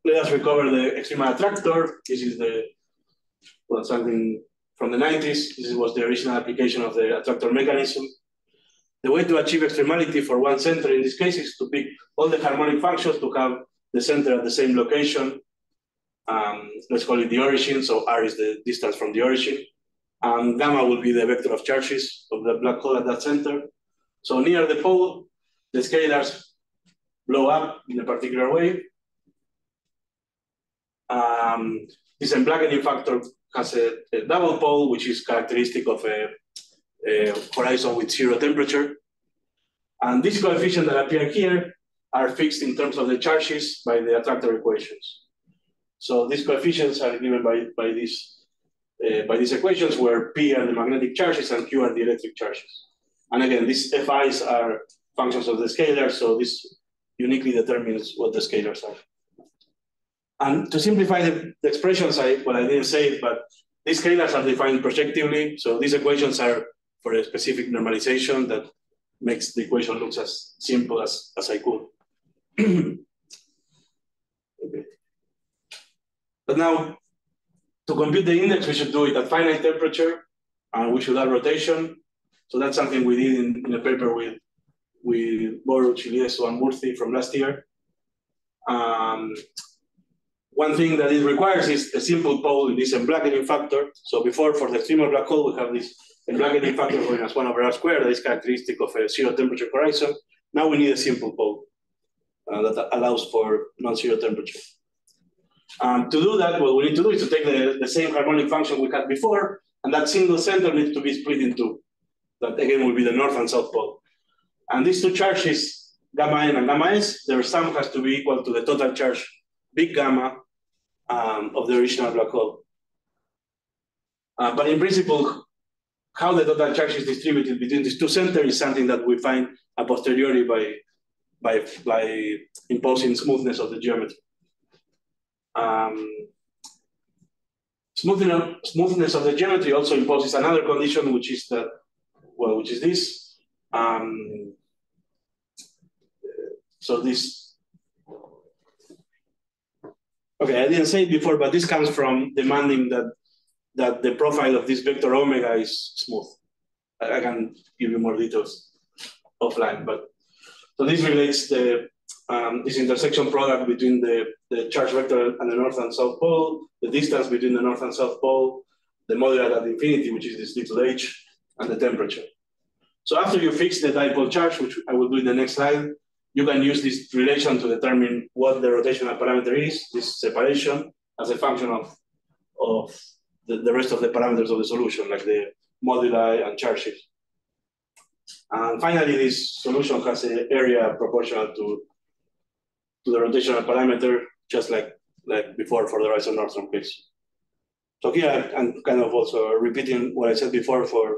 let us recover the extremal attractor. This is the well something from the 90s. This was the original application of the attractor mechanism. The way to achieve extremality for one center in this case is to pick all the harmonic functions to have the center at the same location. Um, let's call it the origin. So R is the distance from the origin. And gamma will be the vector of charges of the black hole at that center. So near the pole, the scalars blow up in a particular way. Um, this emblackening factor has a, a, double pole, which is characteristic of a, a, horizon with zero temperature. And these coefficients that appear here are fixed in terms of the charges by the attractor equations. So these coefficients are given by, by, these, uh, by these equations where P are the magnetic charges and Q are the electric charges. And again, these FIs are functions of the scalar, so this uniquely determines what the scalars are. And to simplify the, the expressions, I well, I didn't say it, but these scalars are defined projectively. So these equations are for a specific normalization that makes the equation looks as simple as, as I could. <clears throat> But now, to compute the index, we should do it at finite temperature, and we should add rotation. So that's something we did in, in a paper with with Boruch, Iliesiu, and Murthy from last year. Um, one thing that it requires is a simple pole in this emblackening factor. So before, for the extremal black hole, we have this emblackening factor going as 1 over r squared, that is characteristic of a zero temperature horizon. Now we need a simple pole uh, that allows for non-zero temperature. Um, to do that, what we need to do is to take the, the same harmonic function we had before, and that single center needs to be split in two. That again will be the north and south pole. And these two charges, gamma n and gamma s, their sum has to be equal to the total charge, big gamma, um, of the original black hole. Uh, but in principle, how the total charge is distributed between these two centers is something that we find a posteriori by, by, by imposing smoothness of the geometry. Um, smoothness, of the geometry also imposes another condition, which is that, well, which is this. Um, so this Okay, I didn't say it before, but this comes from demanding that that the profile of this vector omega is smooth. I can give you more details offline, but so this relates the um, this intersection product between the, the charge vector and the north and south pole, the distance between the north and south pole, the modular at infinity, which is this little h, and the temperature. So after you fix the dipole charge, which I will do in the next slide, you can use this relation to determine what the rotational parameter is, this separation, as a function of, of the, the rest of the parameters of the solution, like the moduli and charges. And finally, this solution has an area proportional to, to the rotational parameter, just like, like before for the Reissner-Nordstrom case. So here I'm kind of also repeating what I said before for,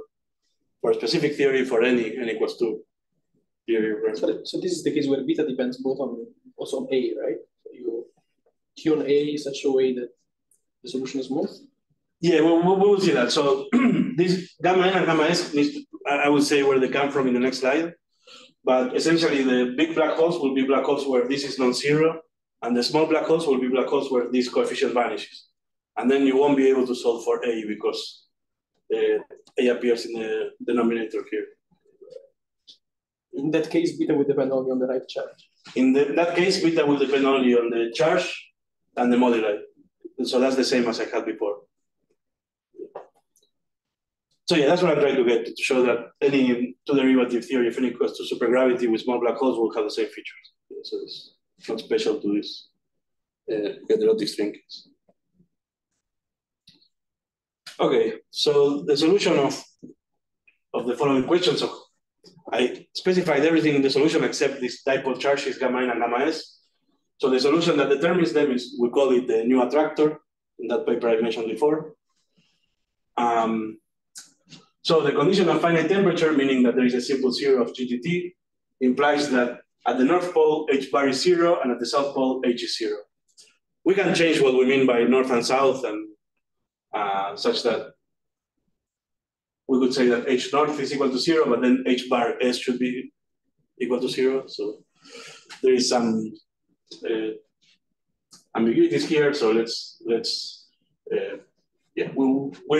for specific theory for any n equals 2 so, so this is the case where beta depends both on also on A, right? So you tune A in such a way that the solution is smooth. Yeah, well, we will see that. So <clears throat> this gamma n and gamma s needs to, I would say where they come from in the next slide. But essentially, the big black holes will be black holes where this is non-zero, and the small black holes will be black holes where this coefficient vanishes. And then you won't be able to solve for A because uh, A appears in the denominator here. In that case, beta will depend only on the right charge. In the, that case, beta will depend only on the charge and the moduli. So that's the same as I had before. So yeah, that's what I'm trying to get to, show that any two derivative theory of n equals to supergravity with small black holes will have the same features. So it's not special to this uh, string case. Okay, so the solution of of the following questions. So I specified everything in the solution except this dipole charge is gamma n and gamma s. So the solution that determines them is, we call it the new attractor in that paper I mentioned before. Um, so the condition of finite temperature, meaning that there is a simple zero of GTT, implies that at the North Pole, H bar is zero, and at the South Pole, H is zero. We can change what we mean by North and South and uh, such that we could say that h north is equal to zero, but then h bar s should be equal to zero. So there is some uh, ambiguities here. So let's let's uh, yeah we we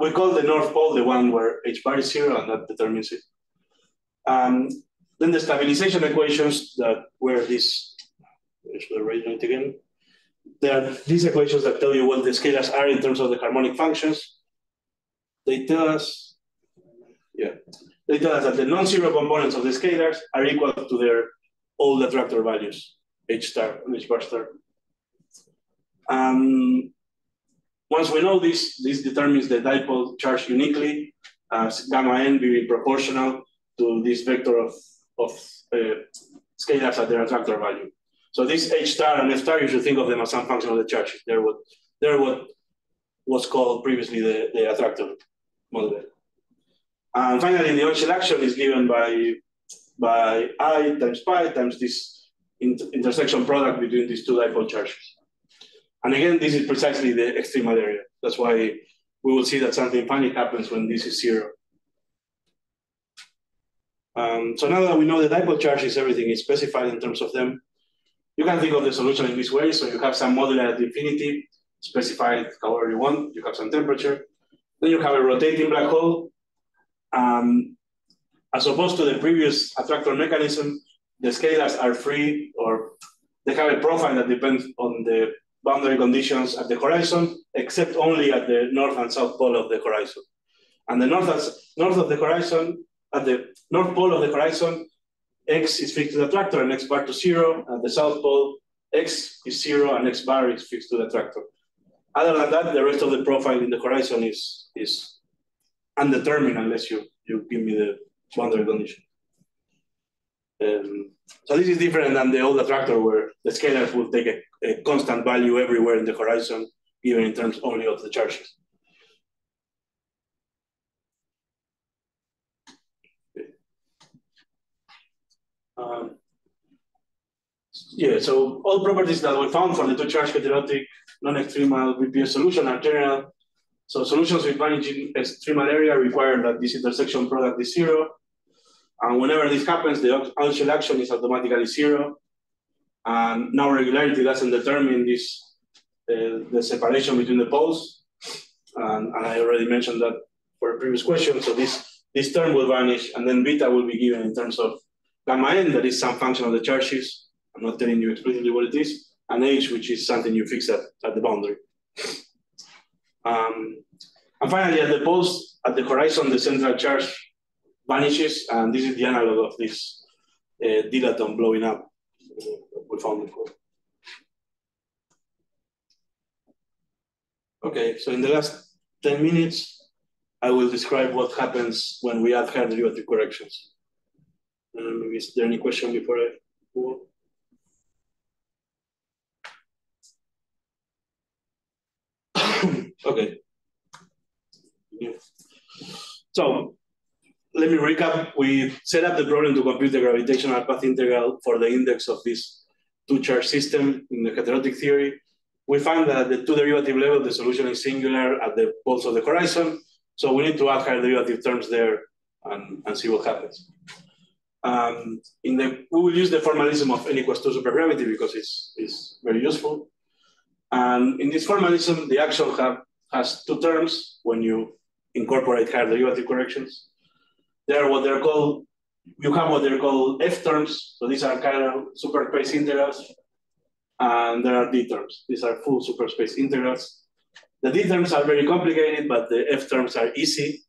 we call the north pole the one where h bar is zero, and that determines it. Um, then the stabilization equations that were this should I write it again? There are these equations that tell you what the scalars are in terms of the harmonic functions. They tell us, yeah, they tell us that the non-zero components of the scalars are equal to their old attractor values, h star and h bar star. Um, once we know this, this determines the dipole charge uniquely as gamma n being proportional to this vector of, of uh, scalars at their attractor value. So this H star and F star, you should think of them as some function of the charge. They're what they're what was called previously the, the attractor model. And finally, the on-shell action is given by by I times pi times this inter intersection product between these two dipole charges. And again, this is precisely the extremal area. That's why we will see that something funny happens when this is zero. Um, so now that we know the dipole charges, everything is specified in terms of them. You can think of the solution in this way. So you have some modular at infinity, specified however you want. You have some temperature. Then you have a rotating black hole. Um, as opposed to the previous attractor mechanism, the scalars are free or they have a profile that depends on the boundary conditions at the horizon, except only at the north and south pole of the horizon. And the north, north of the horizon, at the north pole of the horizon, x is fixed to the attractor and x bar to zero. At the south pole, x is zero and x bar is fixed to the attractor. Other than that, the rest of the profile in the horizon is, is undetermined unless you, you give me the boundary condition. Um, so this is different than the old attractor where the scalars will take a, a, constant value everywhere in the horizon, even in terms only of the charges. Um, yeah, so all properties that we found for the two charge heterotic non-extremal BPS solution are general. So solutions with vanishing extremal area require that this intersection product is zero. And whenever this happens, the action is automatically zero. And now regularity doesn't determine this uh, the separation between the poles. And, and, I already mentioned that for a previous question. So this, this term will vanish, and then beta will be given in terms of gamma n, that is some function of the charges. I'm not telling you explicitly what it is, and h, which is something you fix at, at the boundary. Um, and finally, at the post, at the horizon, the central charge vanishes, and this is the analog of this uh, dilaton blowing up uh, we found before. Okay, so in the last 10 minutes, I will describe what happens when we add higher derivative corrections. Um, is there any question before I move okay. Yeah. So let me recap. We set up the problem to compute the gravitational path integral for the index of this two-charge system in the heterotic theory. We find that at the two derivative level, the solution is singular at the poles of the horizon. So we need to add higher derivative terms there and, and see what happens. Um, in the, we will use the formalism of n equals to supergravity because it's, it's very useful. And in this formalism, the action have, has two terms when you incorporate higher derivative corrections. They're what they're called, you have what they're called F terms. So these are kind of superspace integrals. And there are D terms. These are full superspace integrals. The D terms are very complicated, but the F terms are easy.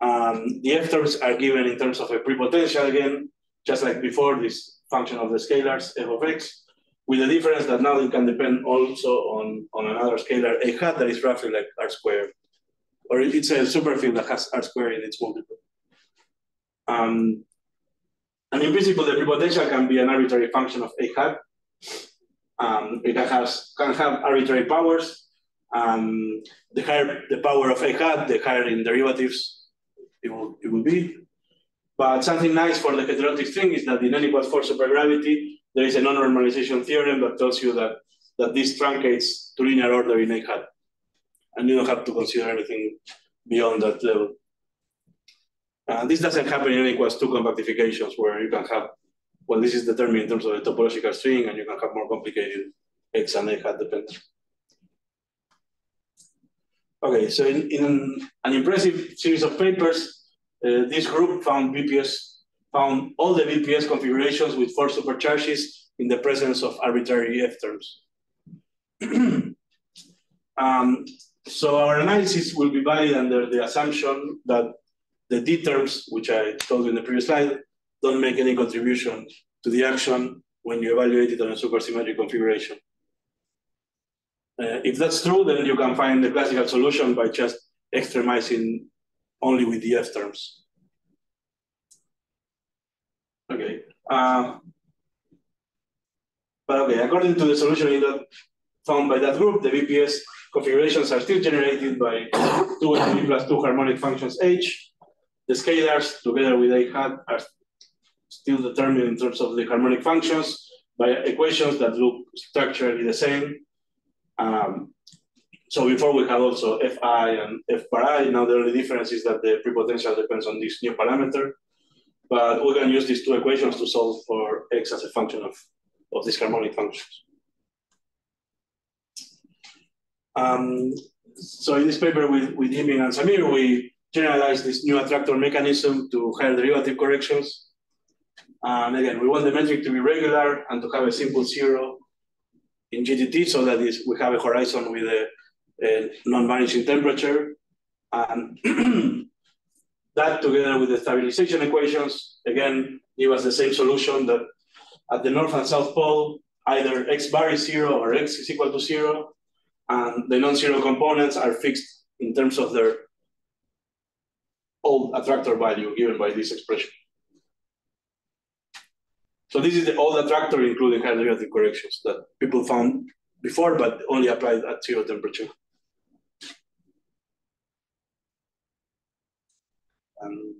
Um, the F terms are given in terms of a prepotential again, just like before, this function of the scalars, f of x, with the difference that now it can depend also on, on another scalar, a hat that is roughly like r squared. Or it's a superfield that has r squared in its multiple. Um, and in principle, the prepotential can be an arbitrary function of a hat. Um, it has, can have arbitrary powers. Um, the higher the power of a hat, the higher in derivatives it will, it will be. But something nice for the heterotic string is that in n equals 4 supergravity, there is a non-normalization theorem that tells you that, that this truncates to linear order in a hat. And you don't have to consider anything beyond that level. Uh, this doesn't happen in n equals two compactifications where you can have, well, this is determined in terms of the topological string and you can have more complicated X and A hat dependence. Okay, so in, in an impressive series of papers, uh, this group found BPS, found all the BPS configurations with four supercharges in the presence of arbitrary F terms. <clears throat> um, so our analysis will be valid under the assumption that the D terms, which I told you in the previous slide, don't make any contribution to the action when you evaluate it on a supersymmetric configuration. Uh, if that's true, then you can find the classical solution by just extremizing only with the F terms. Okay. Uh, but okay, according to the solution that found by that group, the BPS configurations are still generated by <coughs> 2 n plus 2 harmonic functions H. The scalars, together with A hat, are still determined in terms of the harmonic functions by equations that look structurally the same um, so before we had also Fi and F bar i. Now the only difference is that the prepotential depends on this new parameter. But we can use these two equations to solve for x as a function of, of these harmonic functions. Um, so in this paper with, with Yiming and Sameer, we generalized this new attractor mechanism to higher derivative corrections. And again, we want the metric to be regular and to have a simple zero in GTT so that is, we have a horizon with a, a non-vanishing temperature. And <clears throat> that together with the stabilization equations, again, give us the same solution that at the north and south pole, either x bar is zero or x is equal to zero, and the non-zero components are fixed in terms of their old attractor value given by this expression. So this is the old attractor, including derivative corrections that people found before, but only applied at zero temperature. And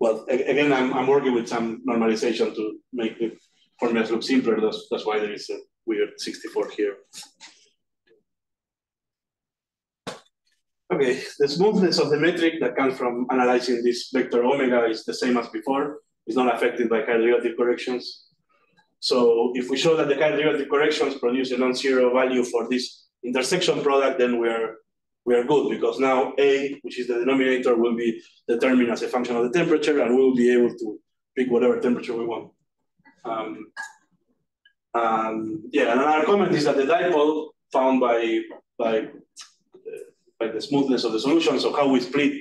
well, again, I'm, I'm working with some normalization to make the formulas look simpler. That's, that's why there is a weird 64 here. Okay, the smoothness of the metric that comes from analyzing this vector omega is the same as before It's not affected by derivative corrections. So if we show that the derivative corrections produce a non-zero value for this intersection product, then we are we are good because now A, which is the denominator, will be determined as a function of the temperature, and we will be able to pick whatever temperature we want. Um, um, yeah, and another comment is that the dipole found by by by the smoothness of the solution, so how we split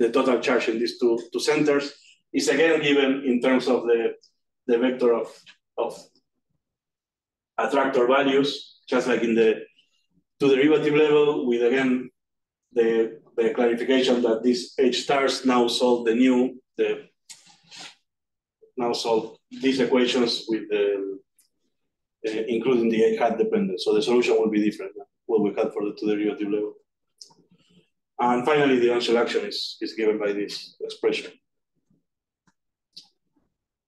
the total charge in these two two centers, is again given in terms of the, the vector of, of attractor values, just like in the two derivative level, with again the, the clarification that these H stars now solve the new, the now solve these equations with the uh, including the A hat dependence. So the solution will be different than what we had for the two derivative level. And finally, the on-shell action is, is given by this expression.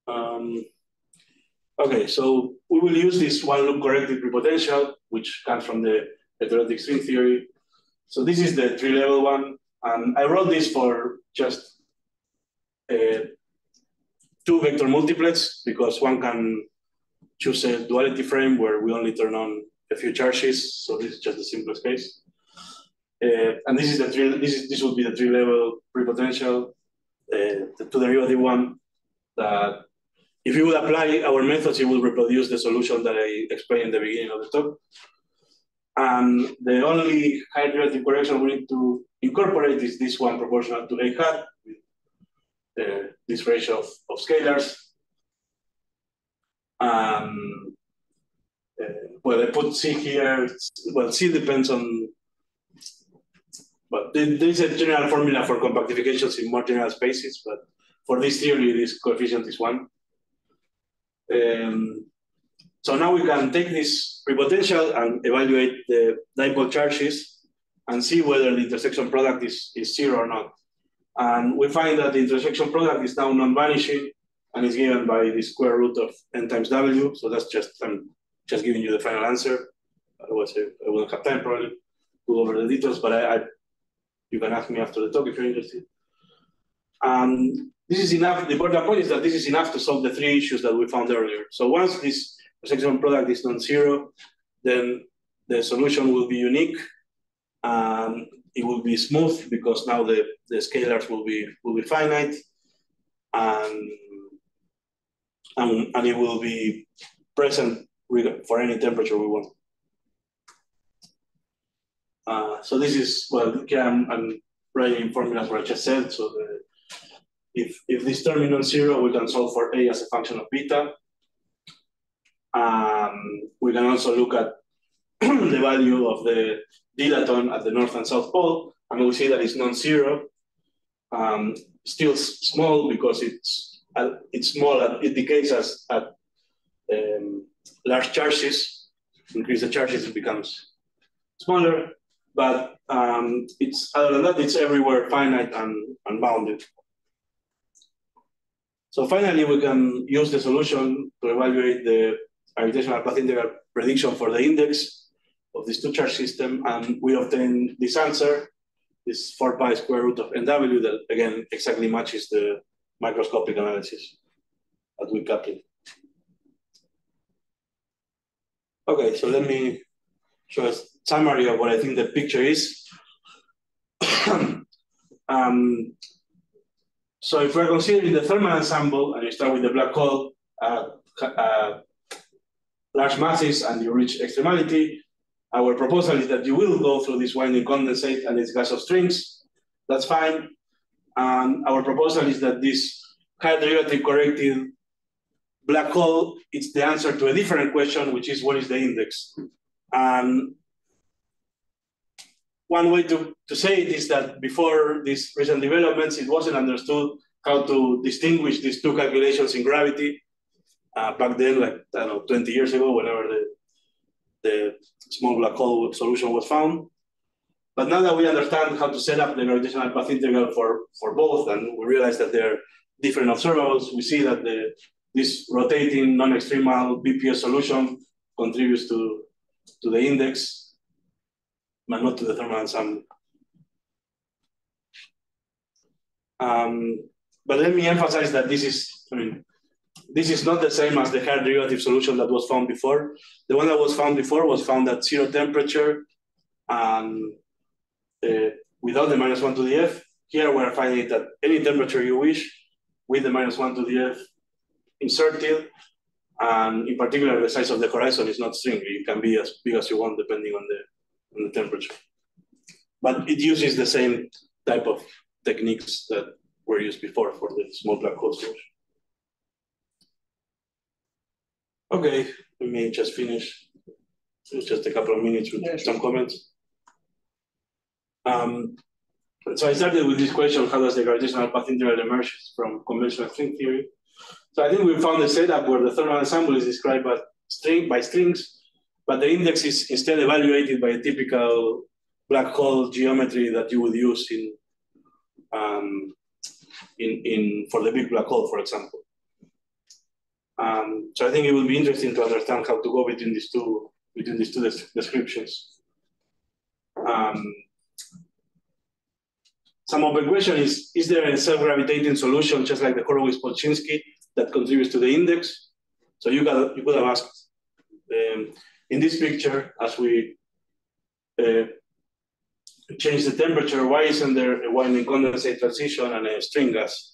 Um, okay, so we will use this one loop corrected prepotential, which comes from the heterotic string theory. So this is the tree level one. And I wrote this for just uh, two vector multiplets because one can choose a duality frame where we only turn on a few charges. So this is just the simplest case. Uh, and this is the three, this is this would be the tree level prepotential, uh, the two derivative one that if you would apply our methods, it would reproduce the solution that I explained in the beginning of the talk. And the only derivative correction we need to incorporate is this one proportional to a hat with uh, this ratio of, of scalars. Um, uh, well, I put C here. Well, C depends on, but there is a general formula for compactifications in more general spaces, but for this theory, this coefficient is one. Um, so now we can take this prepotential and evaluate the dipole charges and see whether the intersection product is, is zero or not. And we find that the intersection product is now non-vanishing and is given by the square root of n times w. So that's just, I'm just giving you the final answer. Otherwise, I, wouldn't have time probably to go over the details, but I, I, you can ask me after the talk if you're interested. Um, this is enough. The important point is that this is enough to solve the three issues that we found earlier. So once this section product is non-zero, then the solution will be unique. Um, it will be smooth because now the, the scalars will be will be finite, and, and, and it will be present for any temperature we want. Uh, so this is well, here I'm, I'm writing formulas what I just said. So the, if if this term is non-zero, we can solve for a as a function of beta. Um, we can also look at <clears throat> the value of the dilaton at the north and south pole, and we see that it's non-zero. Um, still small because it's uh, it's small and it decays as at um, large charges. Increase the charges, it becomes smaller. But um, it's other than that, it's everywhere finite and, and bounded. So finally, we can use the solution to evaluate the gravitational path integral prediction for the index of this two-charge system, and we obtain this answer, this 4 pi square root of NW that, again, exactly matches the microscopic analysis that we copied. Okay, so let me show a summary of what I think the picture is. <coughs> um, so if we're considering the thermal ensemble, and you start with the black hole, uh, uh, large masses, and you reach extremality, our proposal is that you will go through this winding condensate and its gas of strings. That's fine. And our proposal is that this high derivative corrected black hole, it's the answer to a different question, which is what is the index? And one way to, to say it is that before these recent developments, it wasn't understood how to distinguish these two calculations in gravity. Uh, back then, like, I don't know, 20 years ago, whenever the, the small black hole solution was found. But now that we understand how to set up the gravitational path integral for, for both, and we realize that they're different observables, we see that the this rotating non-extremal BPS solution contributes to, to the index, but not to the thermal ensemble. Um, but let me emphasize that this is, I mean, this is not the same as the hard derivative solution that was found before. The one that was found before was found at zero temperature and uh, without the minus one to the F. Here we're finding it at any temperature you wish with the minus one to the F inserted. And in particular, the size of the horizon is not string. It can be as big as you want depending on the, on the temperature. But it uses the same type of techniques that were used before for the small black hole solution. Okay, let me just finish. Just a couple of minutes with yeah, some comments. Um, so I started with this question, how does the gravitational path integral emerge from conventional string theory? So I think we found a setup where the thermal ensemble is described by, string, by strings, but the index is instead evaluated by a typical black hole geometry that you would use in, um, in, in for the big black hole, for example. Um, so I think it would be interesting to understand how to go between these two between these two descriptions. Um, some open question is, is there a self-gravitating solution just like the Horowitz-Polchinski that contributes to the index. So you got you could have asked um, in this picture as we uh, change the temperature, why isn't there a winding condensate transition and a string gas?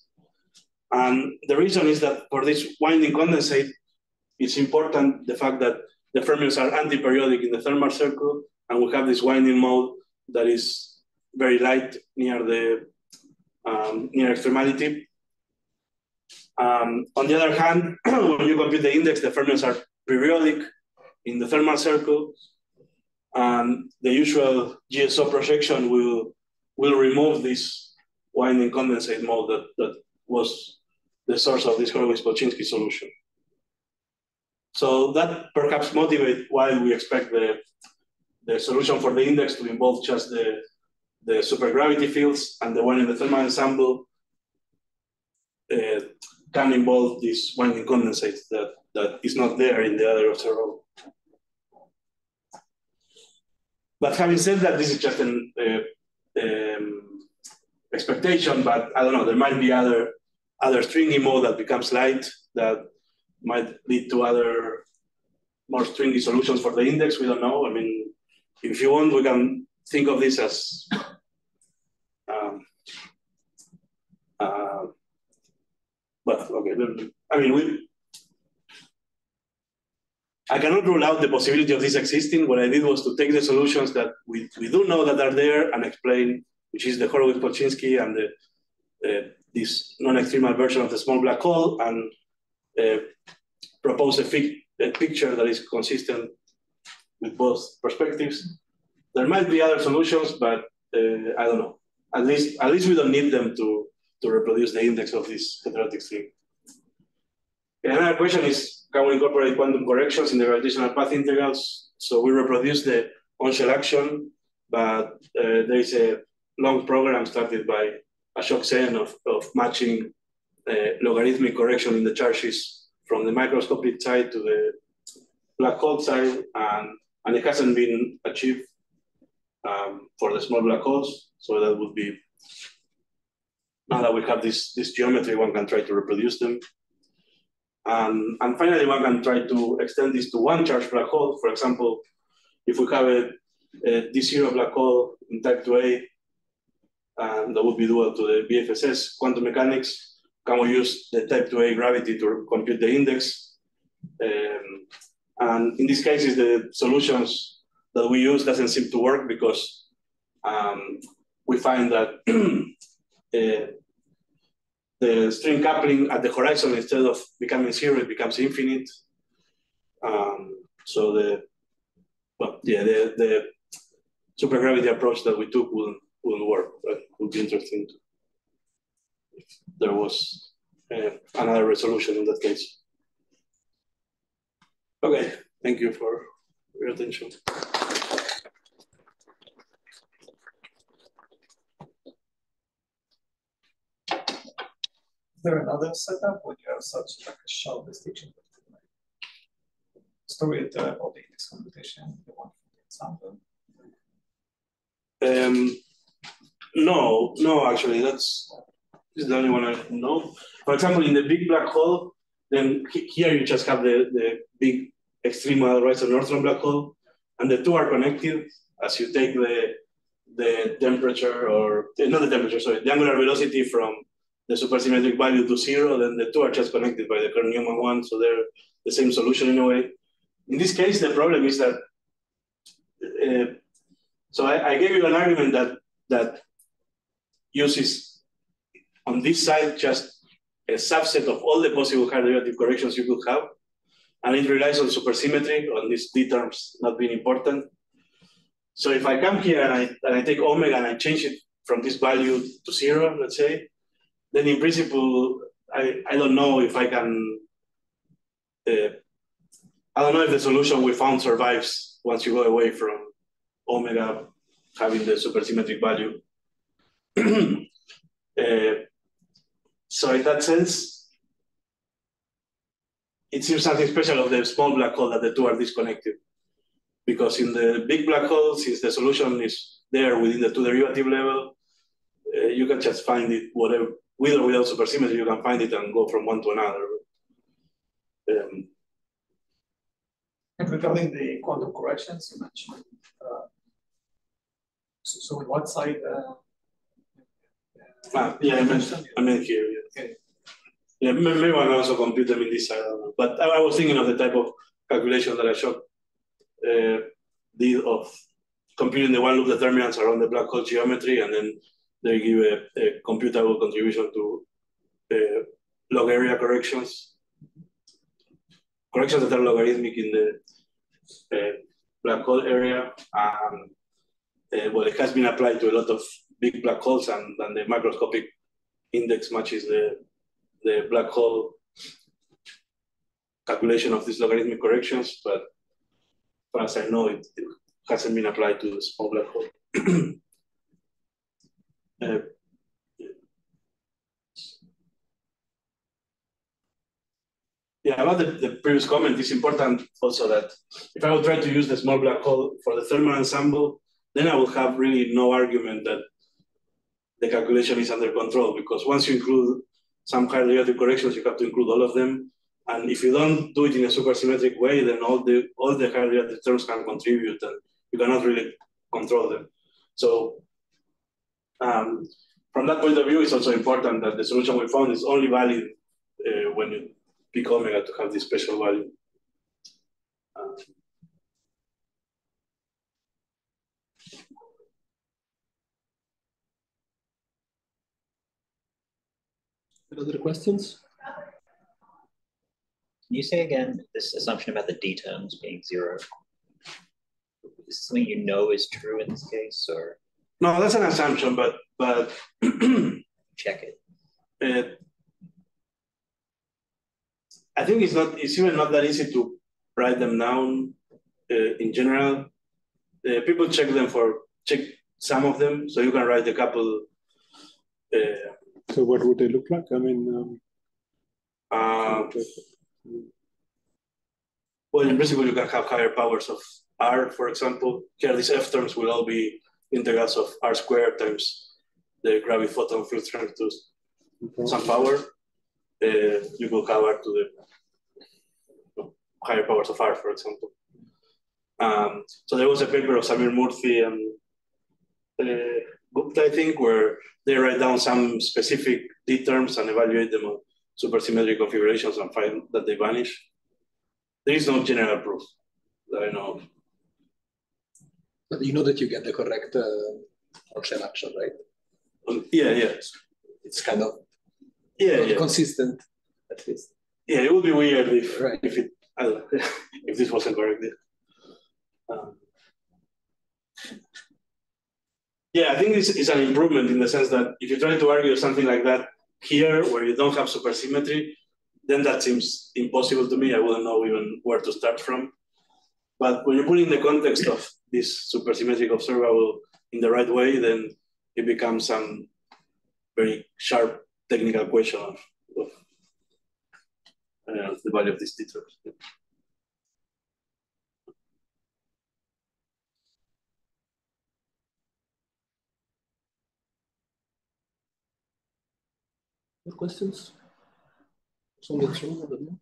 And the reason is that for this winding condensate, it's important the fact that the fermions are anti-periodic in the thermal circle, and we have this winding mode that is very light near the um, near extremality. Um, on the other hand, <clears throat> when you compute the index, the fermions are periodic in the thermal circle, and the usual GSO projection will will remove this winding condensate mode that, that was the source of this Horowitz-Polchinski solution. So that perhaps motivates why we expect the, the solution for the index to involve just the, the supergravity fields and the one in the thermal ensemble uh, can involve this winding condensate that, that is not there in the other observable. But having said that, this is just an uh, um, expectation, but I don't know. There might be other other stringy mode that becomes light that might lead to other more stringy solutions for the index. We don't know. I mean, if you want, we can think of this as um, uh, but okay. I mean, we. I cannot rule out the possibility of this existing. What I did was to take the solutions that we, we do know that are there and explain, which is the Horowitz-Polchinski and the, uh, this non-extremal version of the small black hole, and uh, propose a, a picture that is consistent with both perspectives. There might be other solutions, but uh, I don't know. At least, at least we don't need them to, to reproduce the index of this heterotic string. Another question is, can we incorporate quantum corrections in the gravitational path integrals? So we reproduce the on-shell action, but uh, there is a long program started by Ashok Sen of, of matching uh, logarithmic correction in the charges from the microscopic side to the black hole side, and, and it hasn't been achieved um, for the small black holes. So that would be, now that we have this, this geometry, one can try to reproduce them. And, and finally, one can try to extend this to one charge black hole. For example, if we have a, a D0 black hole in type 2A, and that would be dual to the BFSS quantum mechanics, can we use the type 2A gravity to compute the index? Um, and in these cases, the solutions that we use doesn't seem to work because um, we find that <clears throat> uh, the string coupling at the horizon, instead of becoming zero, it becomes infinite. Um, so the, well, yeah, the, the supergravity approach that we took wouldn't, wouldn't work, would be interesting if there was uh, another resolution in that case. Okay, thank you for your attention. Is there another setup where you have such like a sharp distinction between like story at the the index computation, the one from the example? Um, no, no, actually, that's is the only one I know. For example, in the big black hole, then here you just have the, the big extremal Reissner-Nordstrom black hole, and the two are connected as you take the the temperature or not the temperature, sorry, the angular velocity from the supersymmetric value to zero, then the two are just connected by the Kerr-Newman one, so they're the same solution in a way. In this case, the problem is that, uh, so I, I, gave you an argument that, that uses on this side just a subset of all the possible higher derivative corrections you could have, and it relies on supersymmetry, on these d terms not being important. So if I come here and I, and I take omega and I change it from this value to zero, let's say, then in principle, I, I don't know if I can, uh, I don't know if the solution we found survives once you go away from omega having the supersymmetric value. <clears throat> uh, so in that sense, it seems something special of the small black hole that the two are disconnected. Because in the big black hole, since the solution is there within the two derivative level, uh, you can just find it whatever with or without supersymmetry, you can find it and go from one to another. Um, and regarding the quantum corrections you mentioned, uh, so, so on what side? Uh, ah, yeah, I meant, I meant here. Yeah. Okay. Yeah, maybe I can also compute them in this side. But I, I, was thinking of the type of calculation that I showed uh, did of computing the one loop determinants around the black hole geometry and then they give a, a computable contribution to uh, log area corrections. Corrections that are logarithmic in the uh, black hole area. And uh, well, it has been applied to a lot of big black holes, and, and the microscopic index matches the, the black hole calculation of these logarithmic corrections. But as far as I know, it, it hasn't been applied to the small black hole. <clears throat> Uh, yeah, about the, the previous comment, it's important also that if I would try to use the small black hole for the thermal ensemble, then I would have really no argument that the calculation is under control because once you include some derivative corrections, you have to include all of them. And if you don't do it in a supersymmetric way, then all the all the derivative terms can contribute, and you cannot really control them. So um, from that point of view, it's also important that the solution we found is only valid uh, when you pick omega to have this special value. Um, Other questions? Can you say again this assumption about the d terms being zero? Is this something you know is true in this case, or no, that's an assumption, but but <clears throat> check it? Uh, I think it's not. It's even not that easy to write them down. Uh, in general, uh, people check them for check some of them, so you can write a couple. Uh, so what would they look like? I mean. Um, uh, well, in principle, you can have higher powers of r, for example. Here, these f terms will all be integrals of r squared times the graviphoton field strength to some power. Uh, you will have r to the higher powers of r, for example. Um, so there was a paper of Sameer Murthy and uh, Gupta, I think, where they write down some specific d terms and evaluate them on supersymmetric configurations and find that they vanish. There is no general proof that I know of. But you know that you get the correct uh, right? Um, yeah, yeah. It's kind of yeah, yeah. consistent, at least. Yeah, it would be weird if right. if it I don't know, <laughs> if this wasn't correct. Um, yeah, I think this is an improvement in the sense that if you try to argue something like that here, where you don't have supersymmetry, then that seems impossible to me. I wouldn't know even where to start from. But when you put in the context of this supersymmetric observable in the right way, then it becomes some very sharp technical question of, of uh, the value of these questions? The room?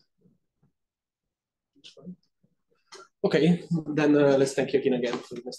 Okay, then uh, let's thank Joaquin again for this.